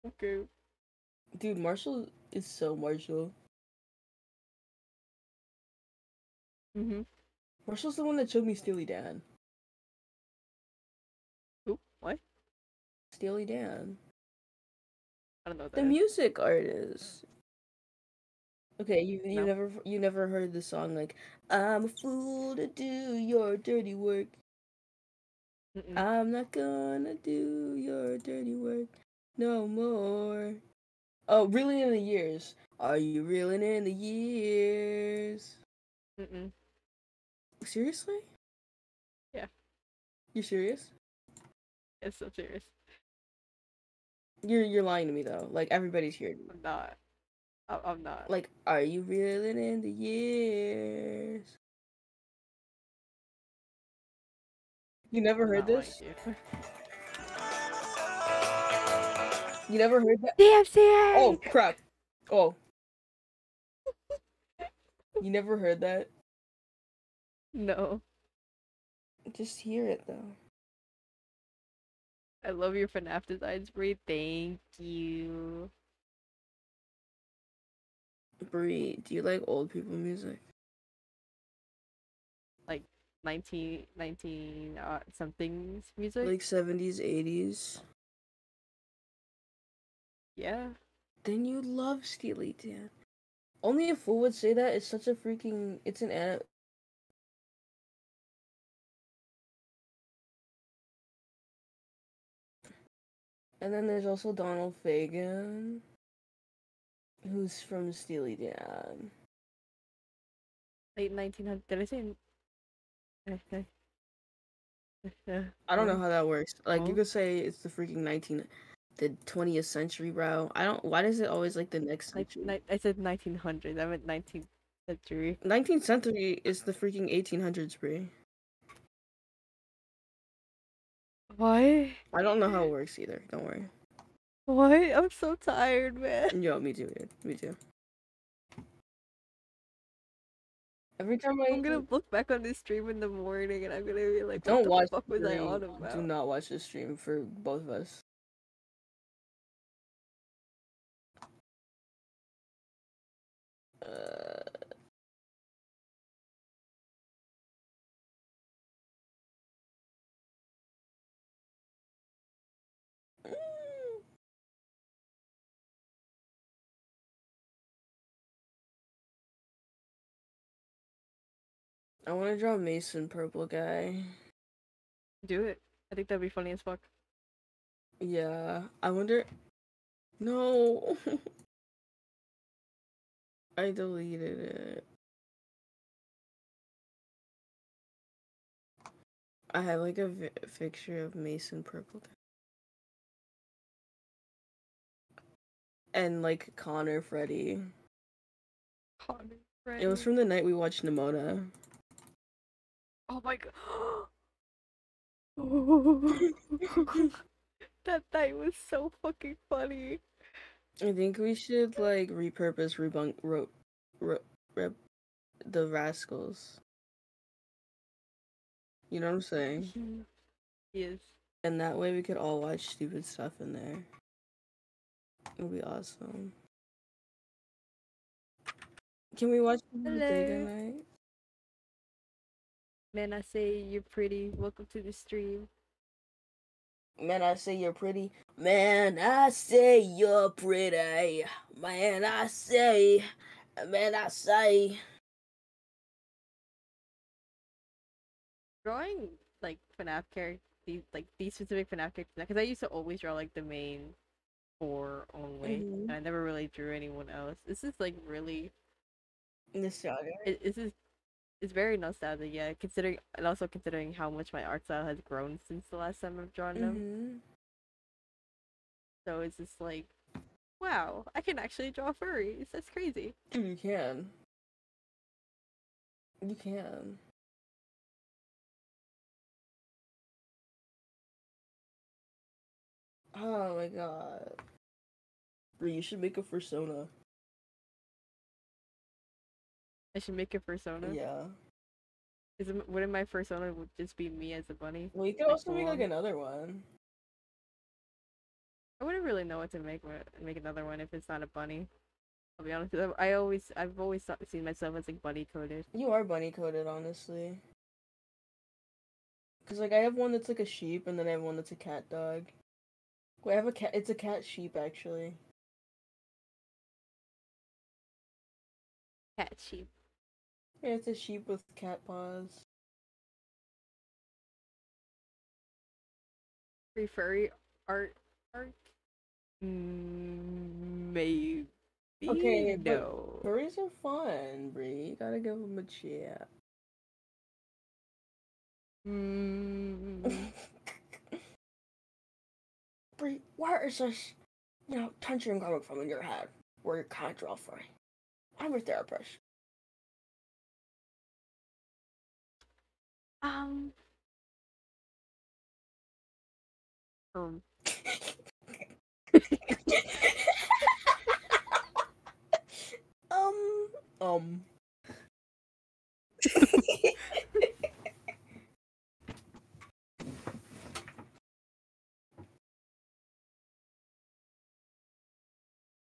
Okay. Dude, Marshall is so Marshall. Mhm. Marshall's the one that showed me Steely Dan. Who? What? Steely Dan. I don't know The music artist. Okay, you you No. never you never heard the song like I'm a fool to do your dirty work. Mm-mm. I'm not gonna do your dirty work no more. Oh, reeling in the years. Are you reeling in the years? Mm-mm. Seriously? Yeah. You serious? It's so serious. You're you're lying to me though. Like everybody's here. I'm not. I'm not. Like, are you reeling in the years? You never heard this? you. You never heard that? DMCA. Oh crap! Oh, you never heard that? no. Just hear it though. I love your FNAF designs, Bri. Thank you. Bri, do you like old people music? Like 19, 19 uh, somethings music. Like seventies, eighties? yeah. Then you love Steely Dan. Only a fool would say that. It's such a freaking. It's an an. And then there's also Donald Fagen, who's from Steely Dan. Late 1900. Did I say? I don't know how that works. Like you Oh. could say it's the freaking nineteen, the twentieth century, bro. I don't. Why does it always like the next Like, century? ni- I said 1900. I meant 19th century. Nineteenth century is the freaking eighteen hundreds, Bri. Why? I don't know how it works either. Don't worry. Why? I'm so tired, man. Yo, me too, dude. Me too. Every time I I'm gonna look back on this stream in the morning and I'm gonna be like, don't the watch fuck the was I stream. on about? Do not watch the stream for both of us. Uh, I want to draw Mason purple guy. Do it. I think that'd be funny as fuck. Yeah, I wonder. No, I deleted it. I have like a vi- picture of Mason Purple. And like Connor Freddy. Connor, It was from the night we watched Nimona. Oh my god. that night was so fucking funny. I think we should like repurpose rebunk ro- ro- rep the rascals. You know what I'm saying? Yes. And that way we could all watch stupid stuff in there. It would be awesome. Can we watch Bodega Hello. Night? Man, I say you're pretty. Welcome to the stream. Man, I say you're pretty. Man, I say you're pretty. Man, I say Man, I say. Drawing like FNAF characters, these like these specific FNAF characters, because I used to always draw like the main four only, Mhm. and I never really drew anyone else. This is like really, Nostalgia. this is, it's very nostalgic, yeah. Considering and also considering how much my art style has grown since the last time I've drawn them. Mm-hmm. So it's just like, wow, I can actually draw furries. That's crazy. Dude, you can. You can. Oh my god. You should make a persona. I should make a persona. Yeah. Is it, wouldn't my persona would just be me as a bunny? Well, you could Like also make like another one. I wouldn't really know what to make make another one if it's not a bunny. I'll be honest. I I always I've always thought, seen myself as like bunny coded. You are bunny coded, honestly. Cause like I have one that's like a sheep, and then I have one that's a cat dog. Wait, I have a cat. It's a cat sheep actually. Cat sheep. It's a sheep with cat paws. Free furry art art. Mm, Maybe. Okay, but no. Furries are fun, Bri. You gotta give them a chance. Mm, Bri, where is this, you know, tension coming from in your head where you can't draw furry? I'm a therapist. Um. Um. um, um.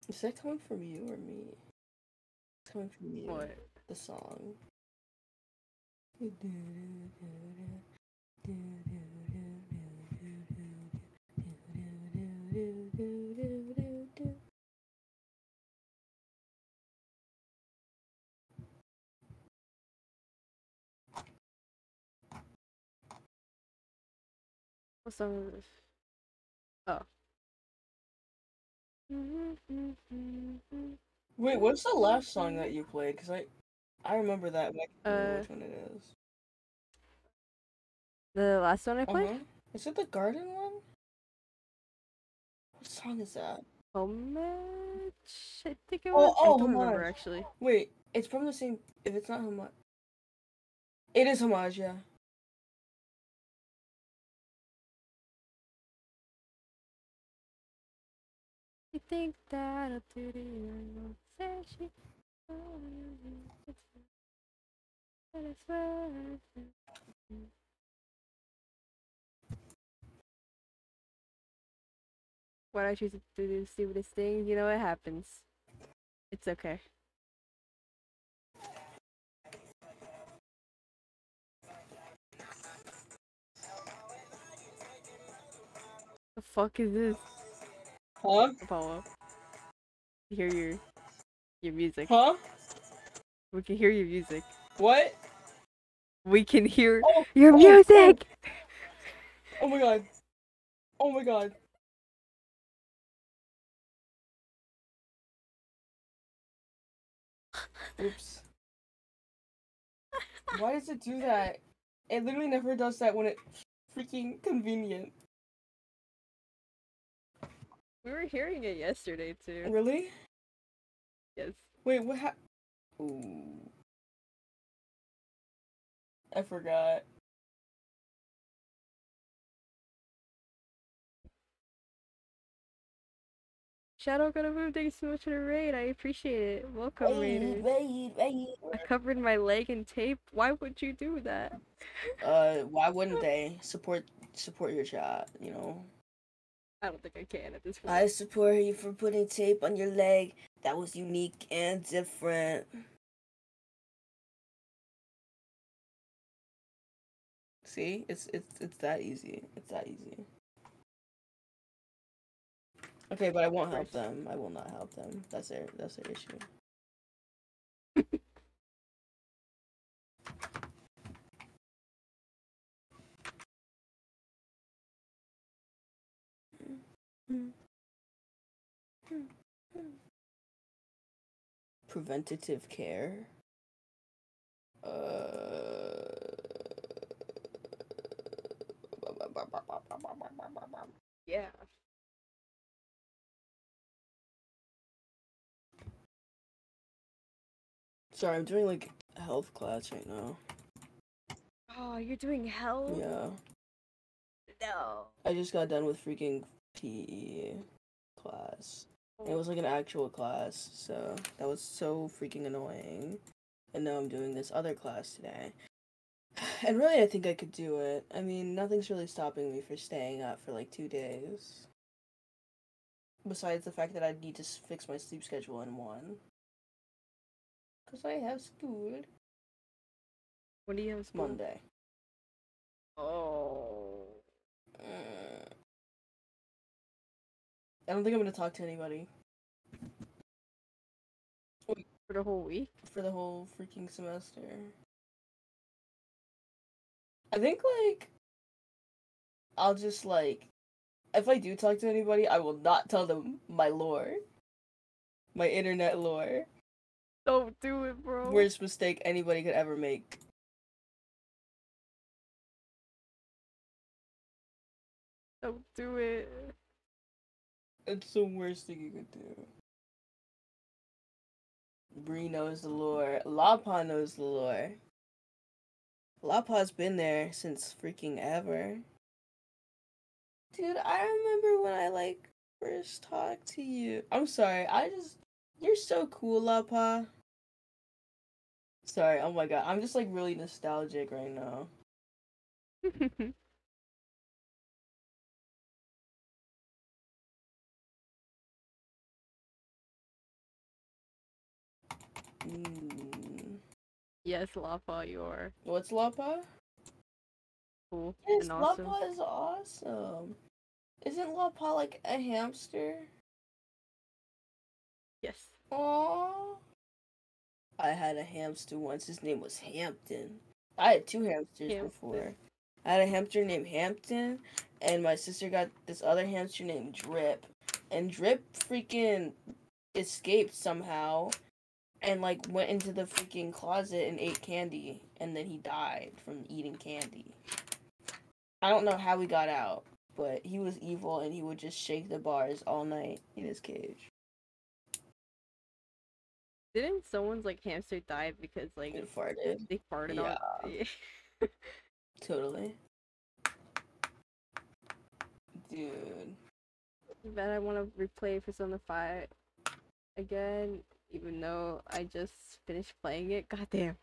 Is that coming from you or me? It's coming from you. What? The song. What song is this? Oh. Wait, what's the last song that you played? Cause I, I remember that. I remember Uh, which one it is. The last one I played? Uh-huh. Is it the garden one? What song is that? Homage? I think it Oh, was. oh, I don't remember actually. Wait, it's from the same. If it's not homage, it is homage. Yeah. You think that'll do to you? Say she. But I Why did I choose to do the stupidest thing? You know what happens. It's okay. The fuck is this, Huh? Apollo? Hear your your music. Huh? We can hear your music. What? We can hear Oh, your oh, music. Oh, oh my god. Oh my god. Oops. Why does it do that? It literally never does that when it's freaking convenient. We were hearing it yesterday too. Really? Yes. Wait, what hap- Ooh. I forgot. Shadow gonna move. Thank you so much for the raid. I appreciate it. Welcome, raiders. I covered my leg in tape. Why would you do that? Uh, why wouldn't they support support your chat? You know. I don't think I can at this point. I support you for putting tape on your leg. That was unique and different. See, it's it's it's that easy. It's that easy. Okay, but I won't help them. I will not help them. That's their that's their issue. Preventative care. Uh Yeah. Sorry, I'm doing like a health class right now. Oh, you're doing health? Yeah. No. I just got done with freaking PE class. It was like an actual class, so that was so freaking annoying. And now I'm doing this other class today. And really, I think I could do it. I mean, nothing's really stopping me for staying up for like two days. Besides the fact that I need to fix my sleep schedule in one. Because I have school When do you have school? Monday. Oh. Mm. I don't think I'm gonna talk to anybody For the whole week? for the whole freaking semester. I think like I'll just like if I do talk to anybody, I will not tell them my lore. My internet lore. Don't do it, bro. Worst mistake anybody could ever make. Don't do it. It's the worst thing you could do. Bri knows the lore. Lapa knows the lore. Lapa's been there since freaking ever. Dude, I remember when I like first talked to you. I'm sorry, I just you're so cool, Lapa. Sorry, oh my god, I'm just like really nostalgic right now. Mm. Yes, Lapa, you're What's Lapa? cool Yes, awesome. Lapa is awesome. Isn't Lapa like a hamster? Yes. Aww. I had a hamster once. His name was Hampton. I had two hamsters Hampton. before. I had a hamster named Hampton, and my sister got this other hamster named Drip. And Drip freaking escaped somehow and like went into the freaking closet and ate candy and then he died from eating candy. I don't know how he got out, but he was evil and he would just shake the bars all night in his cage. Didn't someone's like hamster die because like It farted. they farted on? Yeah. Totally. Dude. Bet I want to replay for some of the fight again, even though I just finished playing it. God damn.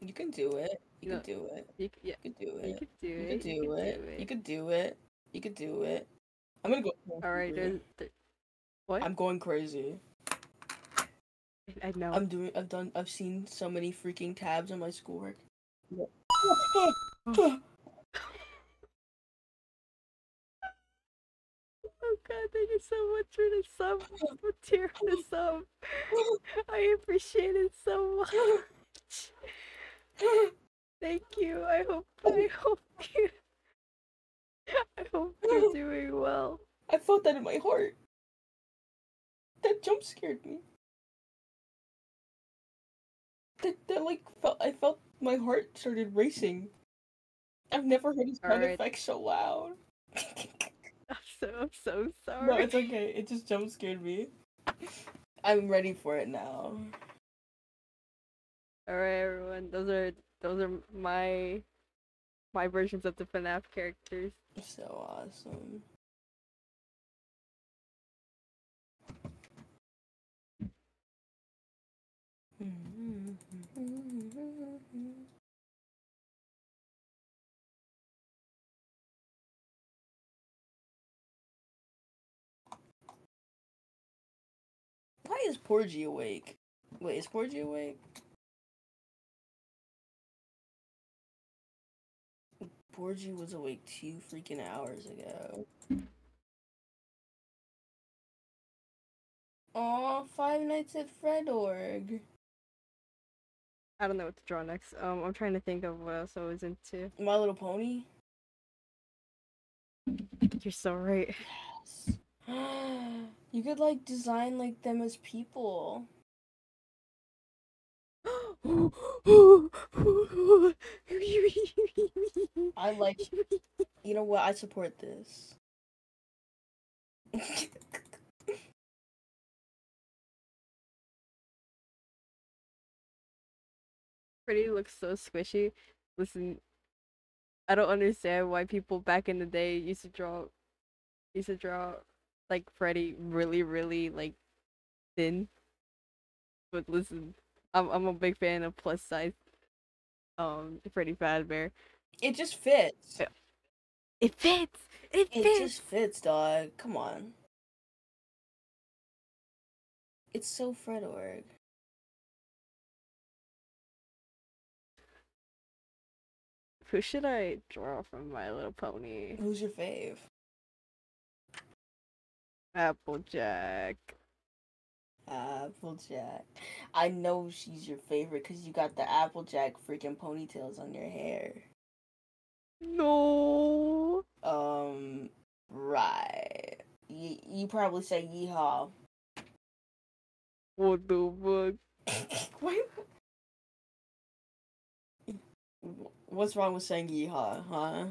You can do it. You No. can do it. You, c- yeah, You can do you it. could do You can do it. You can do it. You can do it. I'm gonna go. there's. There, what? I'm going crazy. I know. I'm doing. I've done. I've seen so many freaking tabs on my schoolwork. Oh. God, thank you so much for the sub, for tearing the sub. I appreciate it so much. Thank you. I hope. I hope you. I hope you're doing well. I felt that in my heart. That jump scared me. That that like felt. I felt my heart started racing. I've never heard a sound Alright. effect so loud. I'm so. I'm so sorry. no, it's okay. It just jump scared me. I'm ready for it now. All right, everyone. Those are those are my my versions of the FNAF characters. So awesome. Hmm. Why is Porgy awake? Wait, is Porgy awake? Porgy was awake two freaking hours ago. Aw, Five Nights at Fredorg. I don't know what to draw next. Um, I'm trying to think of what else I was into. My Little Pony. You're so right. Yes. you could like design like them as people. I like. You know what? I support this. Pretty looks so squishy. Listen, I don't understand why people back in the day used to draw, used to draw like Freddy really, really like thin. But listen, I'm I'm a big fan of plus size, um, Freddy Fazbear. it just fits. Yeah. It fits. It It fits. It just fits, dog. Come on. It's so Fredorg. Who should I draw from My Little Pony? Who's your fave? Applejack. Applejack. I know she's your favorite because you got the Applejack freaking ponytails on your hair. No. Um, right. You, you probably say yeehaw. What the fuck? Wait. What's wrong with saying yeehaw, huh?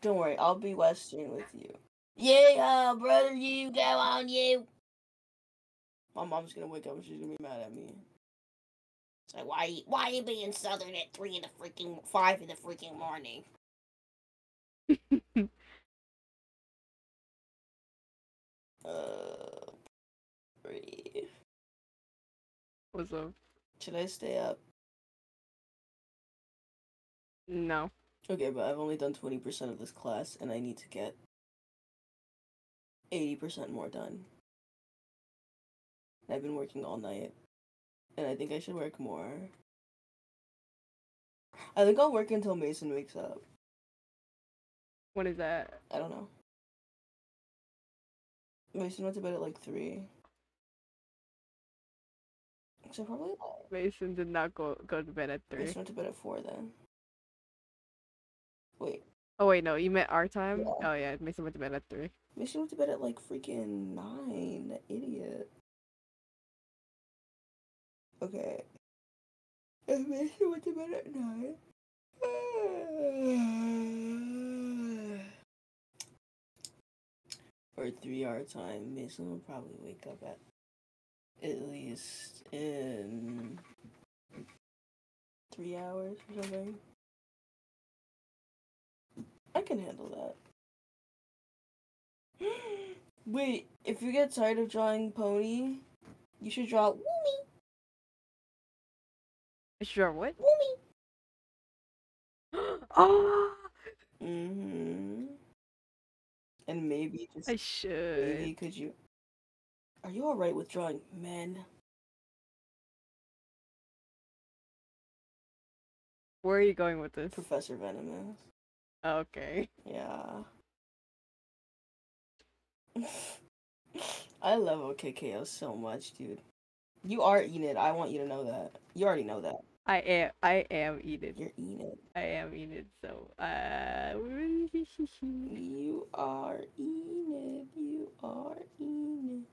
Don't worry, I'll be Western with you. Yeah, brother, you go on you. My mom's gonna wake up and she's gonna be mad at me. It's like, why, why you being Southern at three in the freaking five in the freaking morning? Uh, three. What's up? Should I stay up? No. Okay, but I've only done 20% of this class and I need to get 80% more done. I've been working all night and I think I should work more. I think I'll work until Mason wakes up. What is that? I don't know. Mason went to bed at like 3. So probably Mason did not go go to bed at three. Mason went to bed at 4 then. Wait, Oh wait, no, you meant our time. Yeah. Oh yeah, Mason went to bed at three. Mason went to bed at like freaking 9. That idiot. Okay. If Mason went to bed at 9. For three hour time, Mason will probably wake up at at least in three hours or something. I can handle that. Wait, if you get tired of drawing pony, you should draw Woomy. Sure, what? Woomy. oh, Mm-hmm. And maybe just I maybe should. could you? Are you all right with drawing men? Where are you going with this? Professor Venomous. Okay. Yeah. I love OK K.O. so much, dude. You are Enid. I want you to know that. You already know that. I am. I am Enid. You're Enid. I am Enid. So, uh. You are Enid. You are Enid.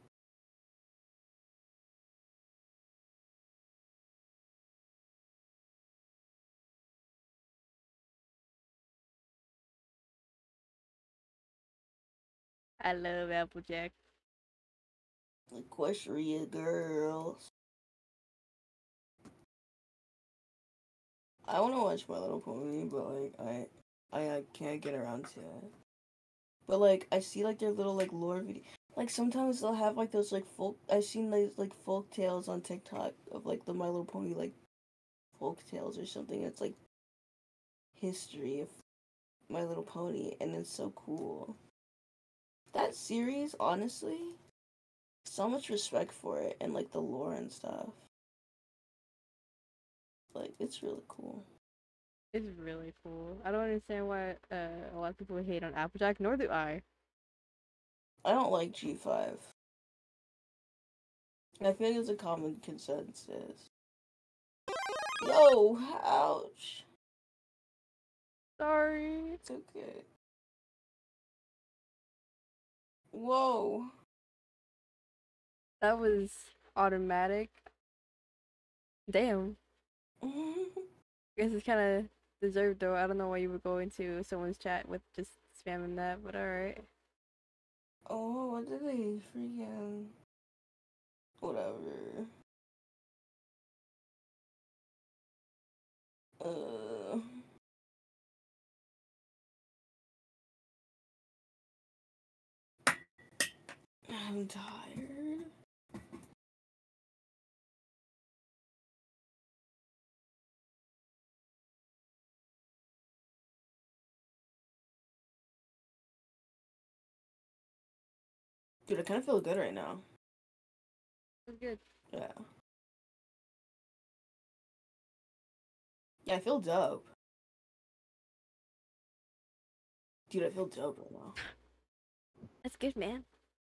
I love Applejack. Equestria girls. I want to watch My Little Pony, but like I, I, I can't get around to it. But like I see like their little like lore video. Like sometimes they'll have like those like folk. I've seen those like folk tales on TikTok of like the My Little Pony like folk tales or something. It's like history of My Little Pony, and it's so cool. That series, honestly, so much respect for it and like the lore and stuff. Like it's really cool. It's really cool. I don't understand why uh, a lot of people hate on Applejack, nor do I. I don't like G five. I like it's a common consensus. Yo, ouch. Sorry. It's okay. Whoa. That was automatic. Damn. I guess it's kind of deserved though. I don't know why you would go into someone's chat with just spamming that, but alright. oh, what did they freaking. Whatever. Uh. I'm tired. Dude, I kind of feel good right now. That's good. Yeah. Yeah, I feel dope. Dude, I feel dope right now. That's good, man.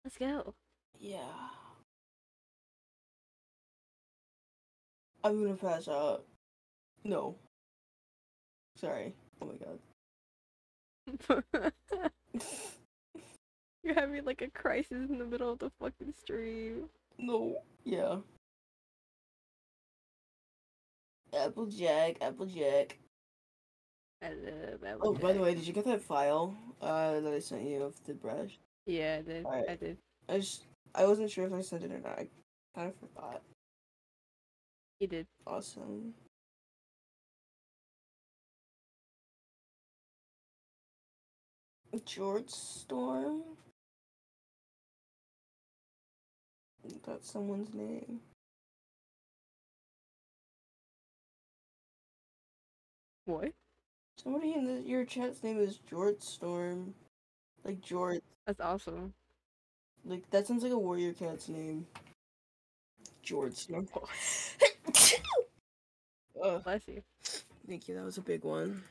Let's go. Yeah. I'm gonna pass out. No. Sorry. Oh my god. You're having like a crisis in the middle of the fucking stream. No. Yeah. Applejack, Applejack. I love Oh, by the way, did you get that file uh that I sent you of the brush? Yeah, I did. Alright. I did. I just I wasn't sure if I sent it or not. I kind of forgot. You did. Awesome. George Storm. That's someone's name. What? Somebody in the, your chat's name is George Storm. Like George. That's awesome. Like that sounds like a warrior cat's name. George. Ugh, Bless you. thank you. That was a big one.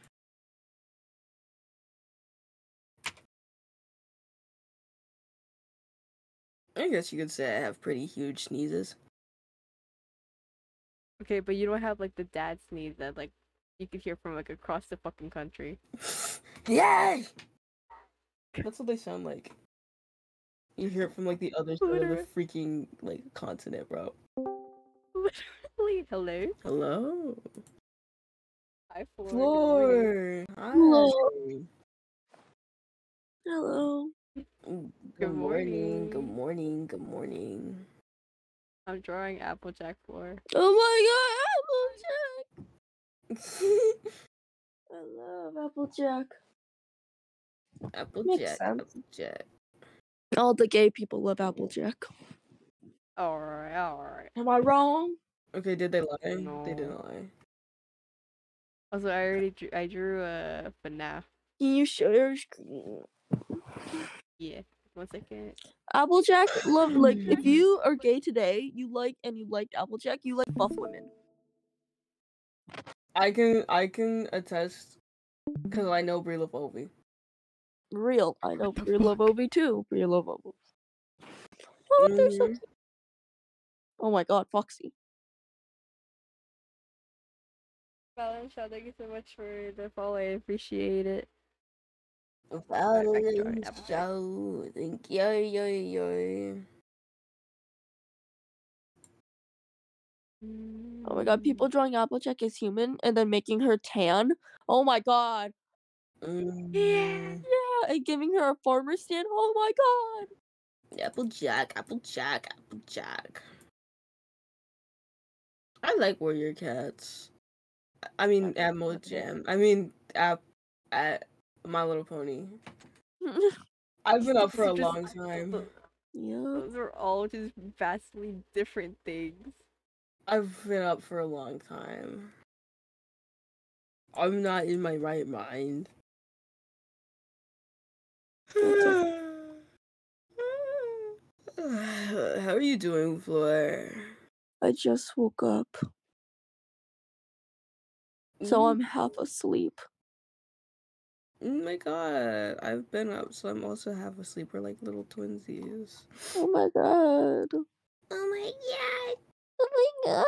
I guess you could say I have pretty huge sneezes. Okay, but you don't have like the dad sneeze that like you could hear from like across the fucking country. Yay! That's what they sound like. You hear it from like the other side of the freaking like continent, bro. Literally, hello. Hello, Hi, Floor. Good. Floor. Hi. Hello. Good, Good morning. Good morning. morning. Good morning. I'm drawing Applejack Floor. Oh my god, Applejack! I love Applejack. Applejack. sense. Applejack. All the gay people love Applejack. Alright, alright. Am I wrong? Okay, did they lie? They didn't lie. Oh, also, I already drew. I drew a FNAF. Can you show your screen? Yeah. One second. Applejack love like if you are gay today, you like and you liked Applejack, you like buff women. I can I can attest because I know Bri Lovoviii. Real. I know the Bri love fuck? Obi too. Bri love Obi. Oh, they're so cute. Oh my god, Foxy. Valentine, thank you so much for the follow. I appreciate it. Follow back to the Jordan Applejack. show. Thank yo yo yo. Oh my god, people drawing Applejack as human and then making her tan. Oh my god. Mm, Yeah, and giving her a farmer stand. Oh my god. Applejack, Applejack, Applejack. I like warrior cats. I- I mean, Okay, Admiral okay. Jam. I mean, app at My Little Pony. I've been up for a Just- long time. yeah. Those are all just vastly different things. I've been up for a long time. I'm not in my right mind. How are you doing, Floor? I just woke up, so I'm half asleep. Oh my god, I've been up, so I'm also half asleep. We're like little twinsies. Oh my god. Oh my god. Oh my god.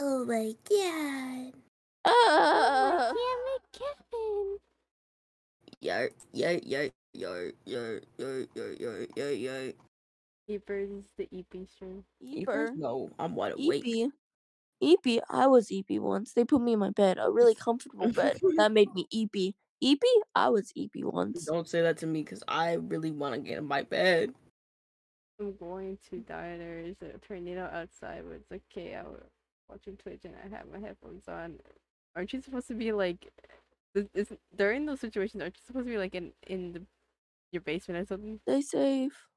Oh my god. Ah. Yar, yar, yar, yar, yar, yar, yar, yar, yar, yar. Eepers is the EP stream. Eeper. No, I'm wide awake. Eepy. Eepy. I was Eepy once. They put me in my bed, a really comfortable bed. That made me Eepy. Eepy? I was Eepy once. Don't say that to me because I really want to get in my bed. I'm going to die. There's a tornado outside, but it's okay. I was watching Twitch and I have my headphones on. Aren't you supposed to be like, is, is during those situations? Aren't you supposed to be like in in the, your basement or something? Stay safe.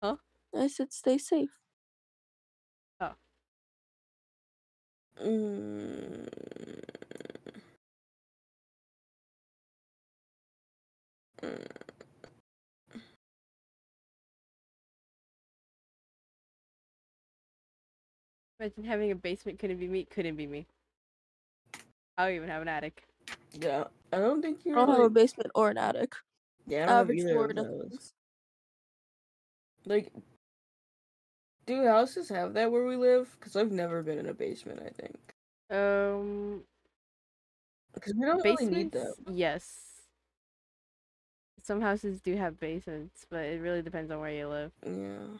Huh? I said stay safe. Mm. Mm. Imagine having a basement. Couldn't be me. Couldn't be me. I don't even have an attic. Yeah, I don't think you're. don't have a basement or an attic. yeah, I don't have Average either of those. Like, do houses have that where we live? Because I've never been in a basement. I think Um, because we don't really need them. Yes. Some houses do have basements, but it really depends on where you live. Yeah.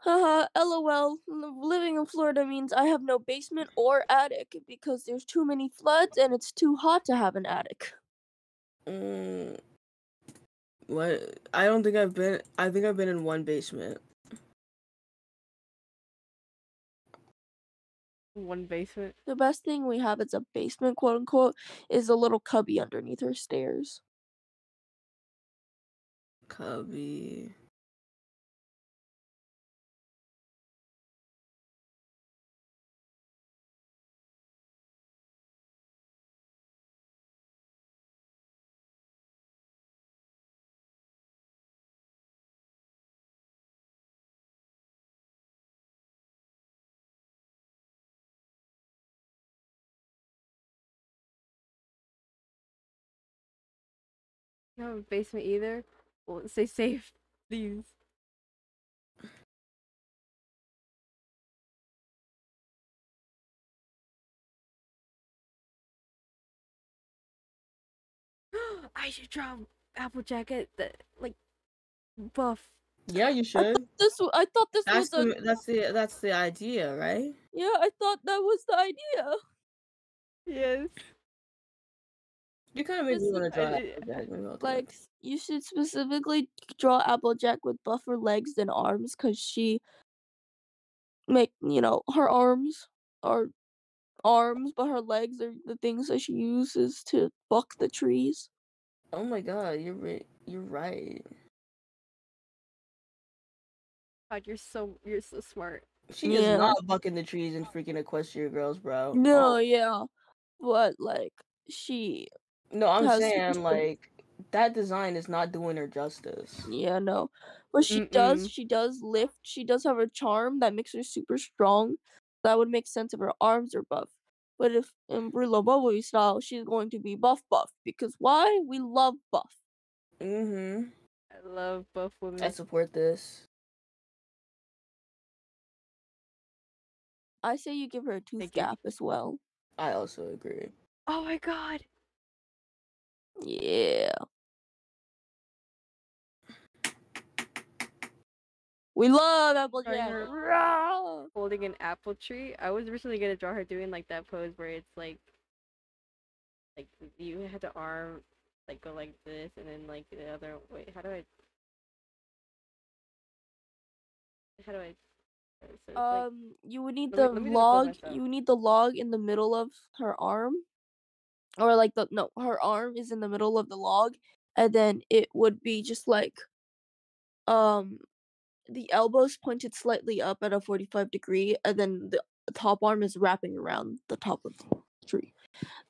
Haha, lol. Living in Florida means I have no basement or attic because there's too many floods and it's too hot to have an attic. Mm, what? I don't think I've been. I think I've been in one basement. One basement. The best thing we have as a basement, quote unquote, is a little cubby underneath our stairs. Cubby. You don't have a basement either. Well, stay safe, please. I should draw Applejack at the like buff. Yeah, you should. thought this. w- I thought this That's was a. that's the that's the idea, right? Yeah, I thought that was the idea. Yes. You kind of made me want to draw Applejack, maybe I'll do it. Like you should specifically draw Applejack with buffer legs than arms, cause she make you know her arms are arms, but her legs are the things that she uses to buck the trees. Oh my god, you're right. You're right. God, you're so you're so smart. She Yeah. is not bucking the trees and freaking Equestria girls, bro. No, Oh, yeah, but like she, no, I'm has saying like that design is not doing her justice. yeah, no, but she does. Mm-mm. She does lift. She does have a charm that makes her super strong. That would make sense if her arms are buff. But if in Bri Lovoviii style, she's going to be buff buff because why? We love buff. Mm-hmm. I love buff women. I support this. I say you give her a tooth Thank you. gap as well. I also agree. oh my god. Yeah. We love Applejack. Holding an apple tree. I was originally gonna draw her doing like that pose where it's like, like you had the arm like go like this, and then like the other. Wait, how do I? How do I? So it's like, Um, you would need the let me do the pose log. You need the log in the middle of her arm, or like the no, her arm is in the middle of the log, and then it would be just like, um, the elbows pointed slightly up at a forty-five degree, and then the top arm is wrapping around the top of the tree.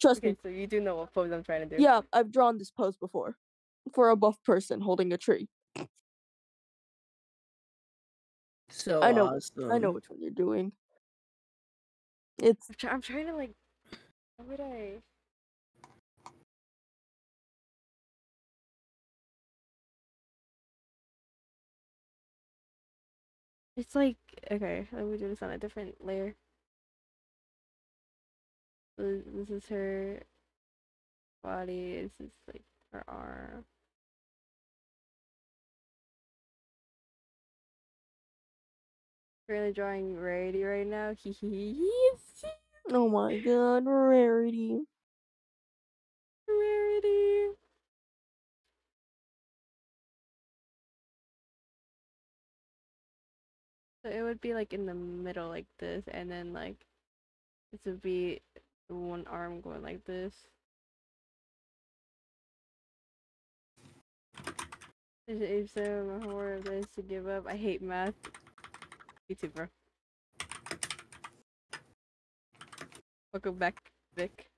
Trust okay, me. so you do know what pose I'm trying to do. Yeah, I've drawn this pose before, for a buff person holding a tree. So I know- awesome. I know which one you're doing. It's I'm, I'm trying to like. How would I? It's like okay. Let me do this on a different layer. This is her body. This is like her arm. Really drawing Rarity right now. Hee hee hee. Oh my god, rarity. Rarity. So it would be like in the middle like this, and then like this would be one arm going like this. Is it age so horror place to give up? I hate math. Me too, bro. Welcome back, Vic.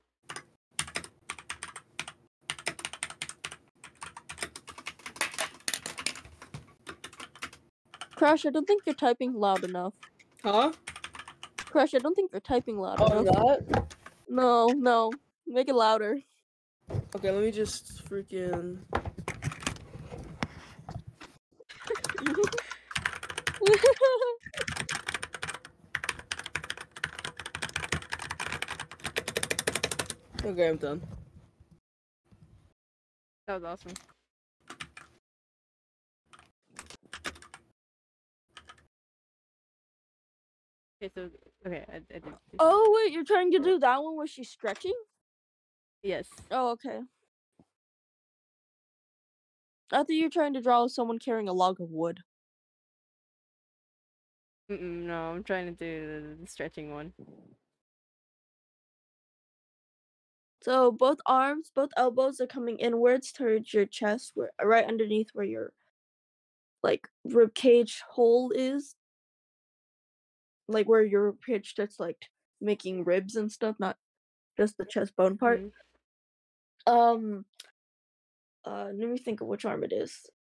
Crash, I don't think you're typing loud enough. Huh? Crash, I don't think you're typing loud enough. Oh, enough. that? No, no. Make it louder. Okay, let me just freaking. Okay, I'm done. That was awesome. Okay, so okay, I, I did. oh wait, you're trying to do that one where she's stretching? Yes. Oh, okay. I thought you were trying to draw someone carrying a log of wood. Mm-mm, no, I'm trying to do the, the stretching one. So both arms, both elbows are coming inwards towards your chest, where right underneath where your like rib cage hole is. Like where your cage starts like making ribs and stuff, not just the chest bone part. Mhm. Um uh let me think of which arm it is.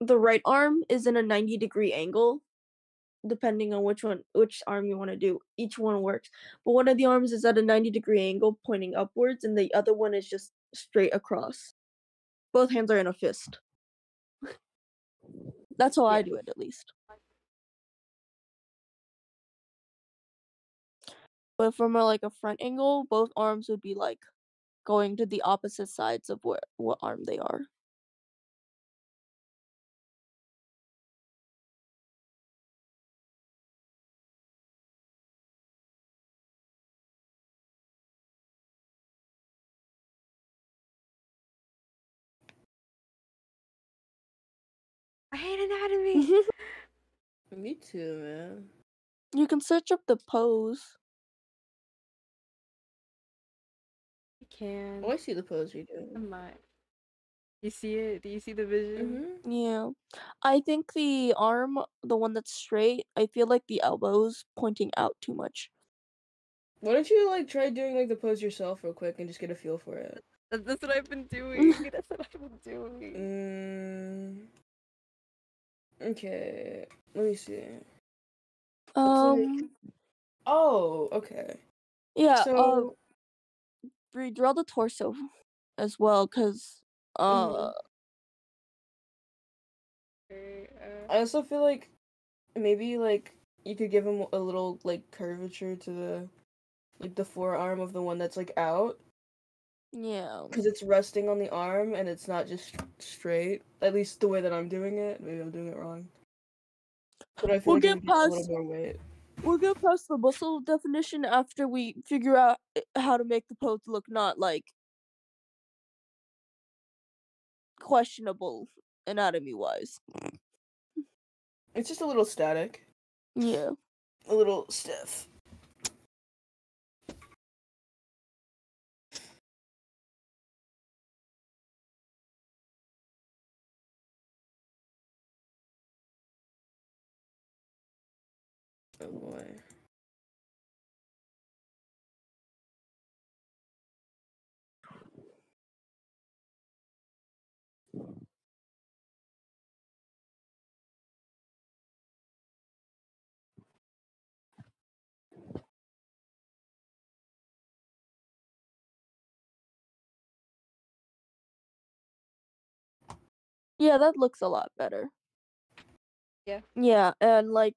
The right arm is in a 90 degree angle depending on which one which arm you want to do. Each one works. But one of the arms is at a 90 degree angle pointing upwards and the other one is just straight across. Both hands are in a fist. That's how I do it at least. But from a, like a front angle, both arms would be like going to the opposite sides of what what arm they are. I hate anatomy. Me too, man. you can search up the pose. Can. Oh, I see the pose you're doing. Am I? You see it? Do you see the vision? Mm-hmm. Yeah. I think the arm, the one that's straight, I feel like the elbows pointing out too much. Why don't you like try doing like the pose yourself real quick and just get a feel for it? That's what I've been doing. That's what I've been doing. Mm. Okay. Let me see. like- Um Oh, okay. yeah, so uh Draw the torso as well cuz uh Mhm. Uh, I also feel like maybe like you could give him a little like curvature to the like the forearm of the one that's like out yeah. because it's resting on the arm and it's not just straight. At least the way that I'm doing it. Maybe I'm doing it wrong. But I feel We'll like get would a little more weight. We'll go past the muscle definition after we figure out eh, how to make the pose look not like questionable anatomy wise. It's just a little static, Yeah. a little stiff. Oh boy. Yeah, that looks a lot better. Yeah. Yeah, and like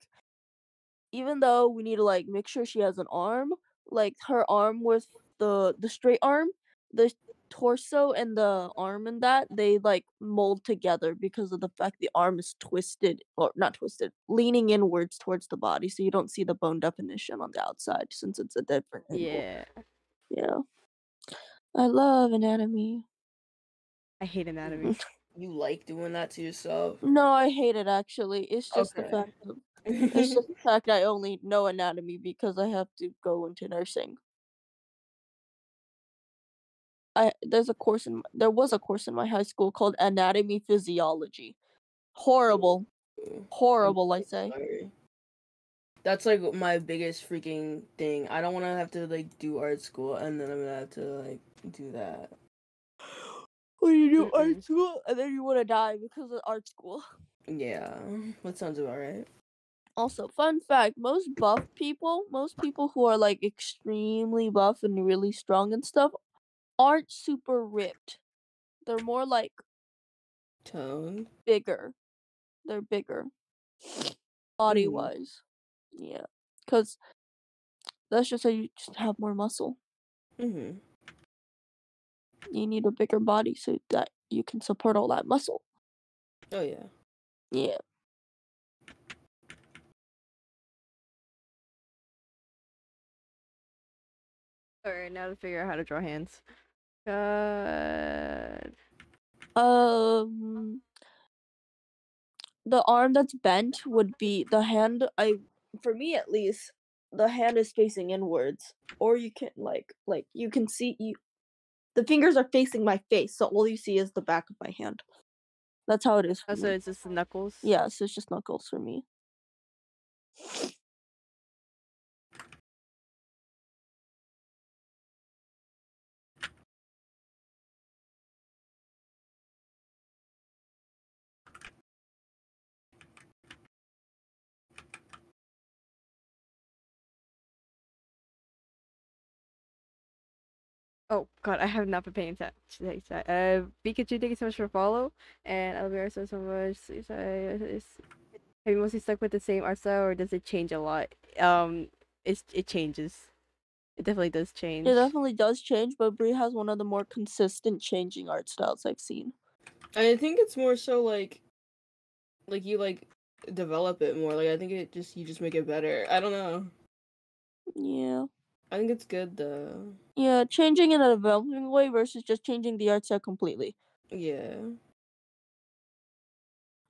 even though we need to like make sure she has an arm, like her arm with the the straight arm, the torso and the arm and that they like mold together because of the fact the arm is twisted or not twisted, leaning inwards towards the body, so you don't see the bone definition on the outside since it's a different angle. Yeah. Yeah. I love anatomy. I hate anatomy. You like doing that to yourself? No, I hate it actually. It's just the fact of it's just the fact I only know anatomy because I have to go into nursing. I there's a course in there was a course in my high school called anatomy physiology. Horrible, horrible. I say. That's like my biggest freaking thing. I don't want to have to like do art school and then I'm gonna have to like do that. When you do Mm-mm. art school and then you want to die because of art school. Yeah, that sounds about right. Also, fun fact: most buff people, most people who are like extremely buff and really strong and stuff, aren't super ripped. They're more like Tone. bigger. They're bigger, body Mhm. wise. Yeah, because that's just how you just have more muscle. Mm-hmm. You need a bigger body so that you can support all that muscle. Oh yeah. Yeah. Alright, now to figure out how to draw hands. God. Um, the arm that's bent would be the hand. I, for me at least, the hand is facing inwards, or you can like like you can see you. The fingers are facing my face, so all you see is the back of my hand. That's how it is. Oh, so it's just the knuckles? Yeah, so it's just knuckles for me. Oh god, I have not been paying attention. Uh, Pikachu, thank you so much for follow, and Alvaro so so much. Please, I- is- Have you mostly stuck with the same art style, or does it change a lot? Um, it's it changes. It definitely does change. It definitely does change, but Bri has one of the more consistent changing art styles I've seen. I think it's more so like, like you like develop it more. Like I think it just you just make it better. I don't know. Yeah. I think it's good though. Yeah, changing in a developing way versus just changing the art style completely. Yeah.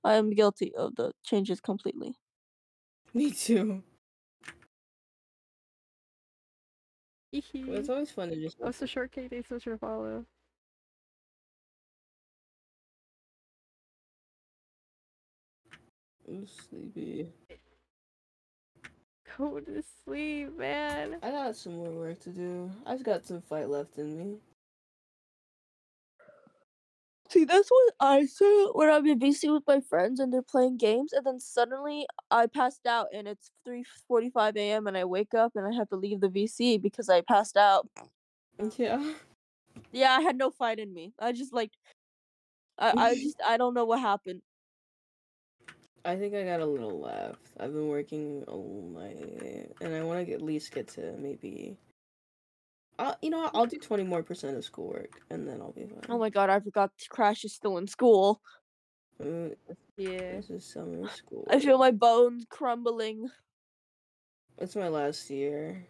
I am guilty of the changes completely. Me too. But Hee it's always fun to just. Oh, so shortcake, thanks so much for follow. I'm sleepy. Go to sleep, man. I got some more work to do. I've got some fight left in me. See, that's what I say when I'm in VC with my friends and they're playing games, and then suddenly I passed out and it's 3:45 a.m. and I wake up and I have to leave the VC because I passed out. Yeah. Yeah, I had no fight in me. I just like, I I just I don't know what happened. I think I got a little left. I've been working all night, and I want to at least get to maybe. I'll, you know, I'll do twenty more percent of schoolwork, and then I'll be fine. Oh my god, I forgot Crash is still in school. Uh, Yeah. This is summer school. I feel my bones crumbling. It's my last year.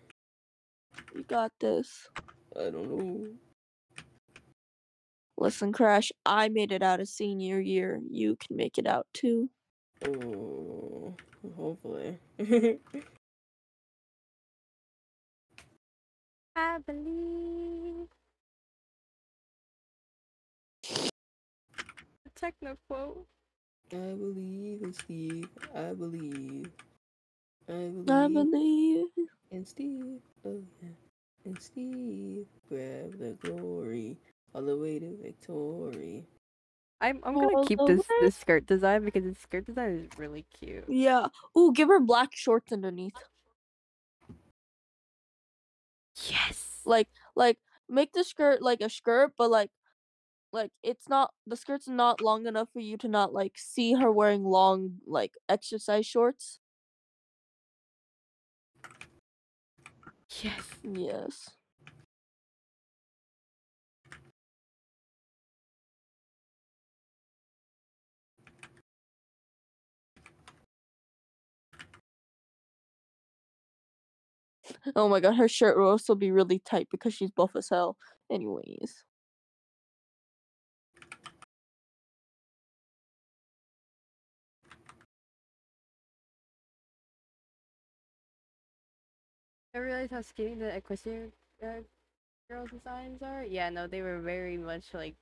You got this. I don't know. Listen, Crash, I made it out of senior year. You can make it out too. Oh, hopefully. I believe. A techno quote. I believe in Steve. I believe. I believe, I believe. in Steve. Oh yeah, And Steve. Grab the glory all the way to victory. I'm I'm gonna keep this this skirt design because the skirt design is really cute. Yeah. Ooh, give her black shorts underneath. Yes. Like, like make the skirt like a skirt, but like, like it's not the skirt's not long enough for you to not like see her wearing long like exercise shorts. Yes. Yes. Oh my god, her shirt will also be really tight because she's buff as hell. Anyways. I realized how skinny the Equestria uh, girls' designs are. Yeah, no, they were very much like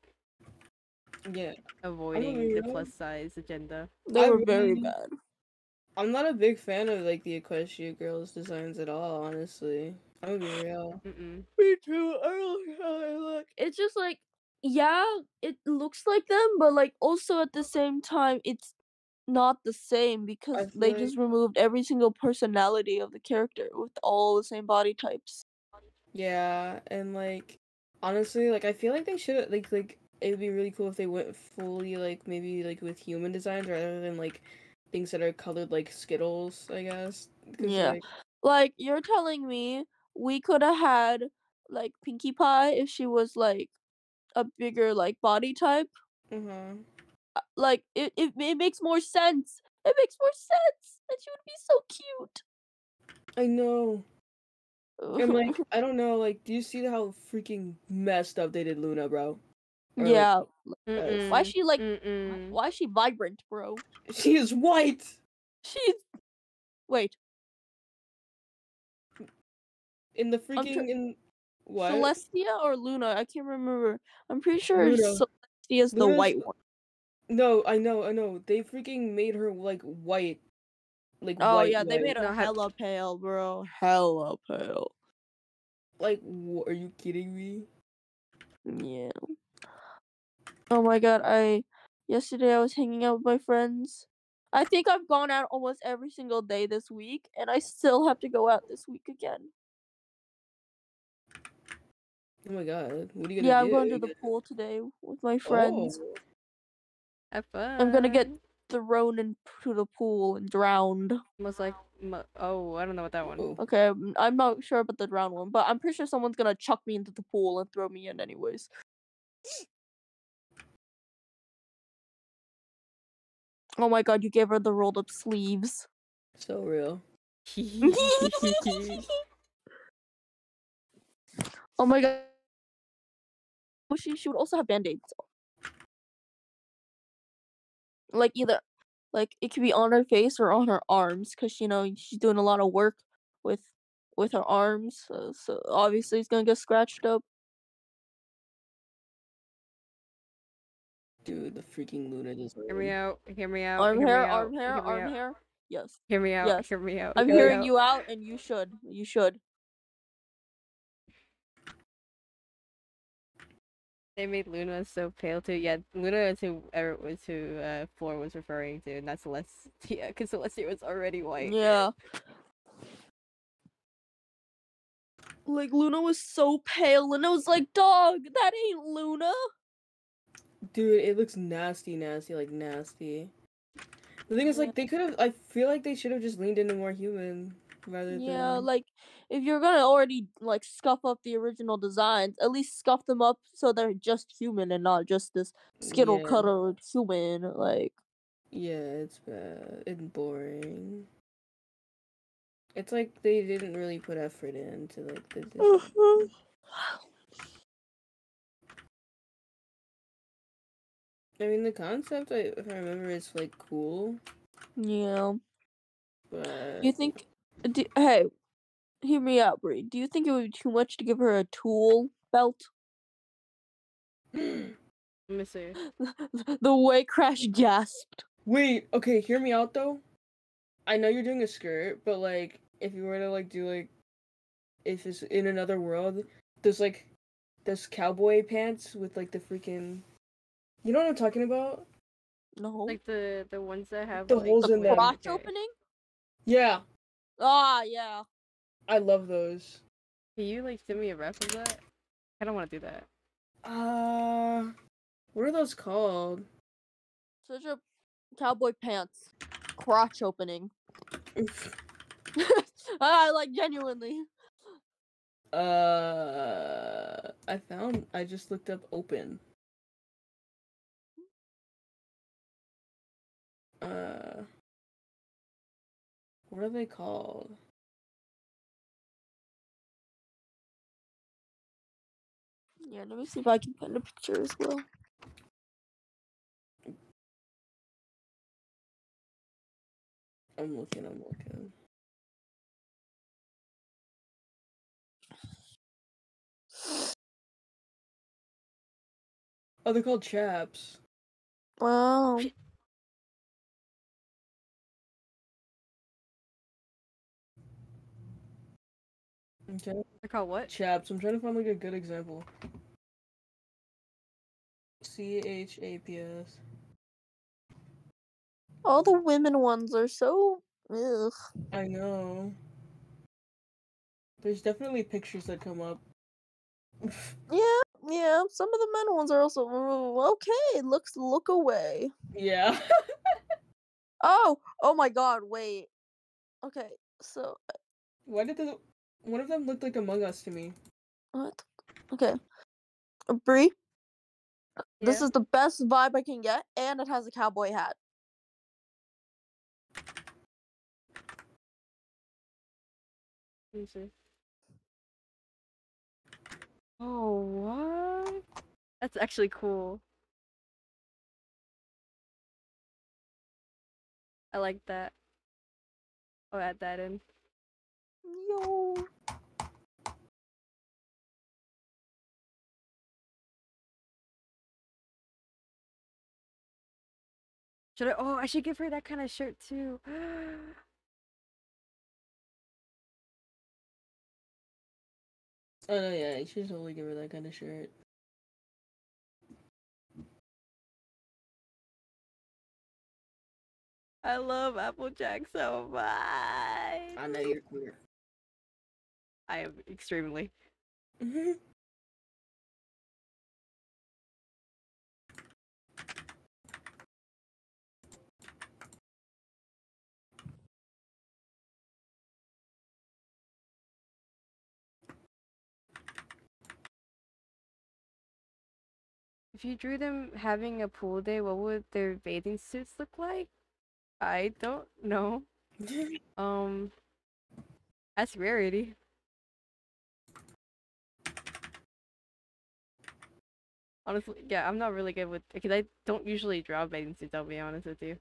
Yeah. avoiding be the plus size agenda. They I were very bad. I'm not a big fan of like the Equestria girls designs at all, honestly. I'm gonna be real. Mm-mm. Me too. I don't like how they look. It's just like, yeah, it looks like them, but like also at the same time, it's not the same because they like- just removed every single personality of the character with all the same body types. Yeah, and like honestly, like I feel like they should like like it'd be really cool if they went fully like maybe like with human designs rather than like things that are colored like Skittles, I guess. Yeah. like, Like you're telling me we could have had like Pinkie Pie if she was like a bigger like body type. uh-huh. Uh, Like it, it, it makes more sense. It makes more sense, and she would be so cute. I know. And like I don't know, like do you see how freaking messed up they did Luna, bro? Or, yeah. Mm-mm. Why is she like? Mm-mm. Why is she vibrant, bro? she is white. She's. Wait, In the tr- freaking in what? Celestia or Luna? I can't remember. I'm pretty sure Luna. Celestia's the Luna's- white one. No, I know, I know. They freaking made her like white. Like Oh white, yeah, they white. made her hella pale, bro. Hella pale. like wha- are you kidding me? Yeah. Oh my god, I yesterday I was hanging out with my friends. I think I've gone out almost every single day this week, and I still have to go out this week again. Oh my god. What are you gonna do? Yeah, do? I'm going to the pool today with my friends. Oh. Have fun. I'm gonna get thrown into the pool and drowned. Most like. Oh, I don't know what that one. Oh. Okay, I'm- I'm not sure about the drown one, but I'm pretty sure someone's gonna chuck me into the pool and throw me in anyways. Oh my god, you gave her the rolled up sleeves. So real. Oh my god. Oh, she she would also have band-aids. Like either like it could be on her face or on her arms cuz you know she's doing a lot of work with with her arms. So, so obviously it's going to get scratched up. Dude, the freaking Luna just Hear me out. Hear me out. arm hear hair, me out, arm hair, hear me arm hair. Yes. Hear me out. Yes. Hear me out. I'm hear hearing out. you out and you should. You should. They made Luna so pale too. Yeah, Luna is who er, was who uh, Floor was referring to, not Celestia, because Celestia was already white. Yeah. Like Luna was so pale and I was like, "Dog, that ain't Luna." Dude, it looks nasty, nasty, like nasty. The thing is, like, they could have. I feel like they should have just leaned into more human rather Yeah, than. Yeah, like if you're gonna already like scuff up the original designs, at least scuff them up so they're just human and not just this skittle Yeah. cutter human. Like, Yeah, it's bad and boring. It's like they didn't really put effort into like the. I mean, the concept, I, if I remember, is like cool, yeah. but You think? Do, hey, hear me out, Bri. Do you think it would be too much to give her a tool belt? Let me see. the way Crash gasped. Wait, okay, hear me out though. I know you're doing a skirt, but like, if you were to like do like, if it's in another world, there's like, there's cowboy pants with like the freaking, you know what I'm talking about? No. Like the the ones that have The like, holes the in them. crotch okay. opening? Yeah, Ah, yeah. I love those. Can you like send me a rep of that? I don't want to do that. Uh, what are those called? Such a cowboy pants. Crotch opening. I like genuinely. Uh, I found. I just looked up open. Uh, what are they called? Yeah, let me see if I can find a picture as well. I'm looking. I'm looking. Oh, they're called chaps. Wow. I'm trying to, They're called what? chaps. I'm trying to find like a good example. C H A P S. All the women ones are so ugh. I know. There's definitely pictures that come up. Yeah, yeah. Some of the men ones are also "Mm, okay. Looks look away. yeah. Oh, oh my God! Wait. Okay, so Why did the one of them looked like Among Us to me? what? Okay, Uh, Bri. This is the best vibe I can get, and it has a cowboy hat. Let me see. Oh, what? That's actually cool. I like that. I'll add that in. Yo. Should I? Oh, I should give her that kind of shirt too. Oh no, yeah, you should totally give her that kind of shirt. I love Applejack so much. I know you're queer. I am extremely. Mm-hmm. If you drew them having a pool day, what would their bathing suits look like? I don't know. Um, that's rarity. Honestly, yeah, I'm not really good with because I don't usually draw bathing suits. I'll be honest with you.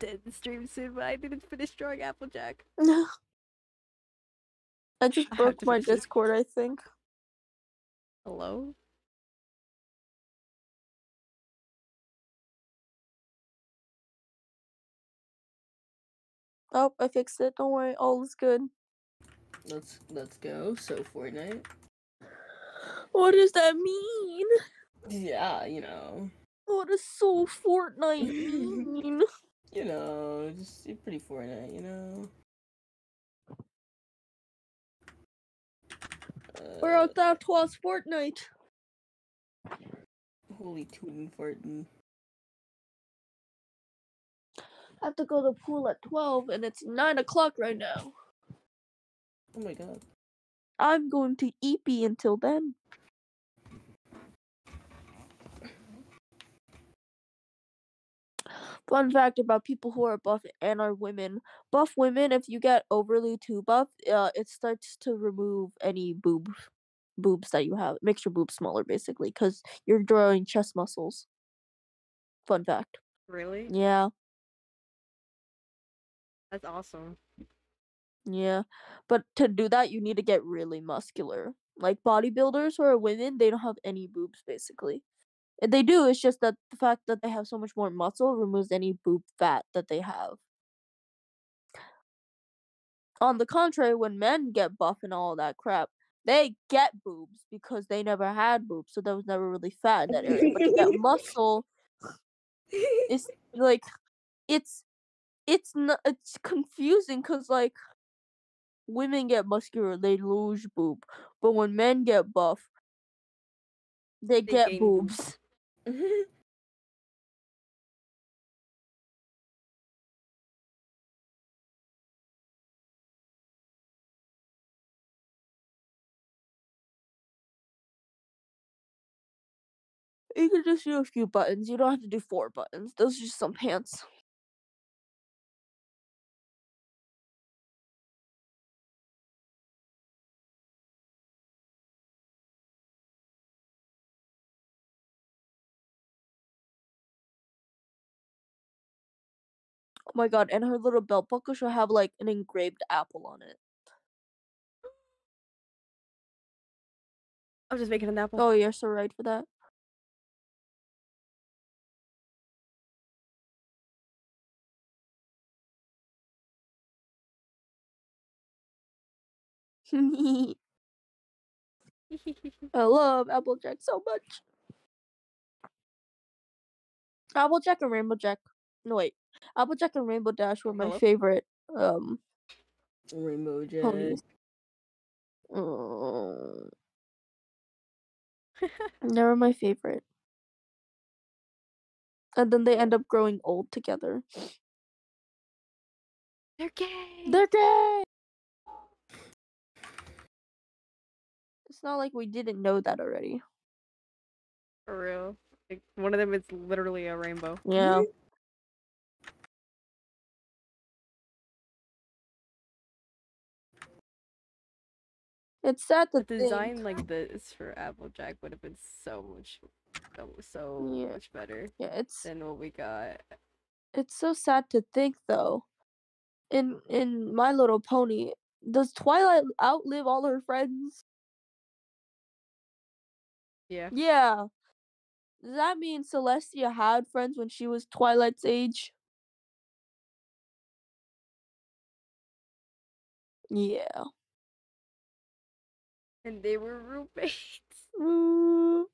I have to end the stream soon, but I didn't finish drawing Applejack. No. I just broke to my finish it. Discord. I think. Hello? Oh, I fixed it. Don't worry, all is good. Let's let's go. So Fortnite. What does that mean? Yeah, you know, What does so Fortnite mean? You know, just you're pretty Fortnite, you know. Uh, art thou twas Fortnite? holy tootin' fartin'. I have to go to the pool at twelve, and it's nine o'clock right now. Oh my god. I'm going to EP until then. Fun fact about people who are buff and are women. Buff women, if you get overly too buff, uh, it starts to remove any boobs, boobs that you have. It makes your boobs smaller, basically, because you're drawing chest muscles. Fun fact. Really? Yeah, That's awesome. yeah. But to do that, you need to get really muscular. Like bodybuilders who are women, they don't have any boobs, basically. They do. It's just that the fact that they have so much more muscle removes any boob fat that they have. On the contrary, when men get buff and all that crap, they get boobs because they never had boobs, so there was never really fat in that area. But to get muscle, it's like it's it's not it's confusing because like women get muscular, they lose boob, but when men get buff, they, They get boobs. Mm-hmm. You can just do a few buttons. You don't have to do four buttons. Those are just some pants. Oh my god, and her little belt buckle should have like an engraved apple on it. I'm just making an apple. Oh, you're so right for that. I love Applejack so much. Applejack and Rainbow Jack. No wait, Applejack and Rainbow Dash were my Hello? favorite um Rainbow Jet. ponies. Mm. they were my favorite. And then they end up growing old together. They're gay. They're gay. It's not like we didn't know that already. For real. Like, one of them is literally a rainbow. Yeah. It's sad The to think. design like this for Applejack would have been so much, so, so Yeah. much better Yeah, it's than what we got. it's so sad to think though. In in My Little Pony, does Twilight outlive all her friends? Yeah. Yeah. Does that mean Celestia had friends when she was Twilight's age? Yeah. And they were roommates. Mm.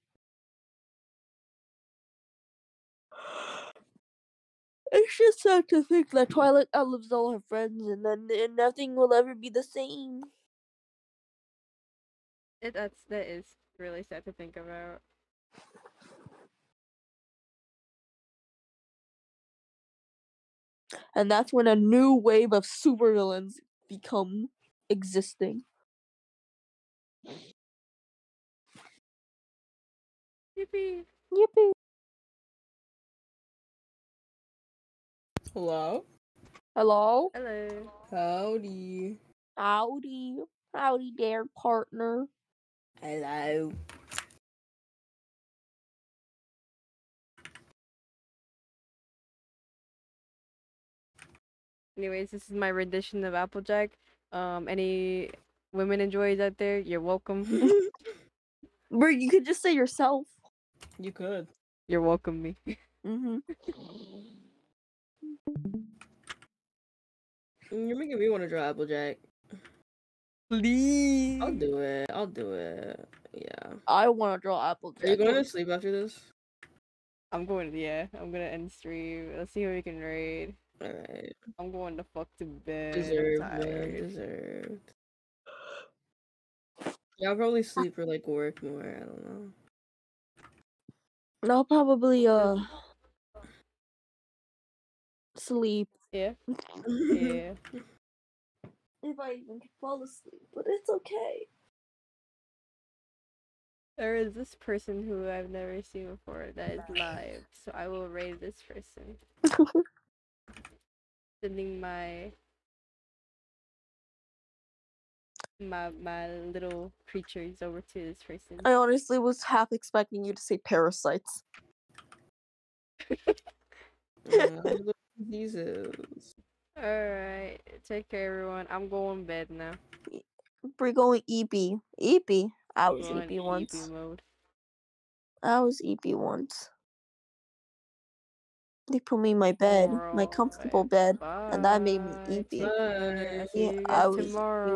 It's just sad to think that Twilight outlives all her friends and then and nothing will ever be the same. It, that's that is really sad to think about. And that's when a new wave of supervillains become existing. Yippee! Yippee. Hello? Hello? Hello. Howdy. Howdy. Howdy there, partner. Hello. Anyways, this is my rendition of Applejack. Um, any women enjoyers out there, you're welcome. Where you could just say yourself. You could. you're welcome me. Mm-hmm. You're making me want to draw Applejack. Please. I'll do it. I'll do it. Yeah. I want to draw Applejack. Are you going to sleep after this? I'm going. To, yeah, I'm gonna end stream. Let's see who we can raid. Alright. I'm going to fuck to bed. I'm Deserved, man. tired. Deserved. Yeah, I'll probably sleep or like work more. I don't know. I'll probably uh sleep Yeah. Yeah. if I even can fall asleep, but it's okay. There is this person who I've never seen before that is live, so I will raid this person. Sending my my my little creatures over to this person. I honestly was half expecting you to say parasites. Yeah, little diseases. Alright, take care everyone. I'm going to bed now. We're going EP. EP. I was Going EP EP once. mode. I was EP once. They put me in my bed, my comfortable Alright, bed, and that made me bye. EP. I'll Bye. Yeah, I was- tomorrow.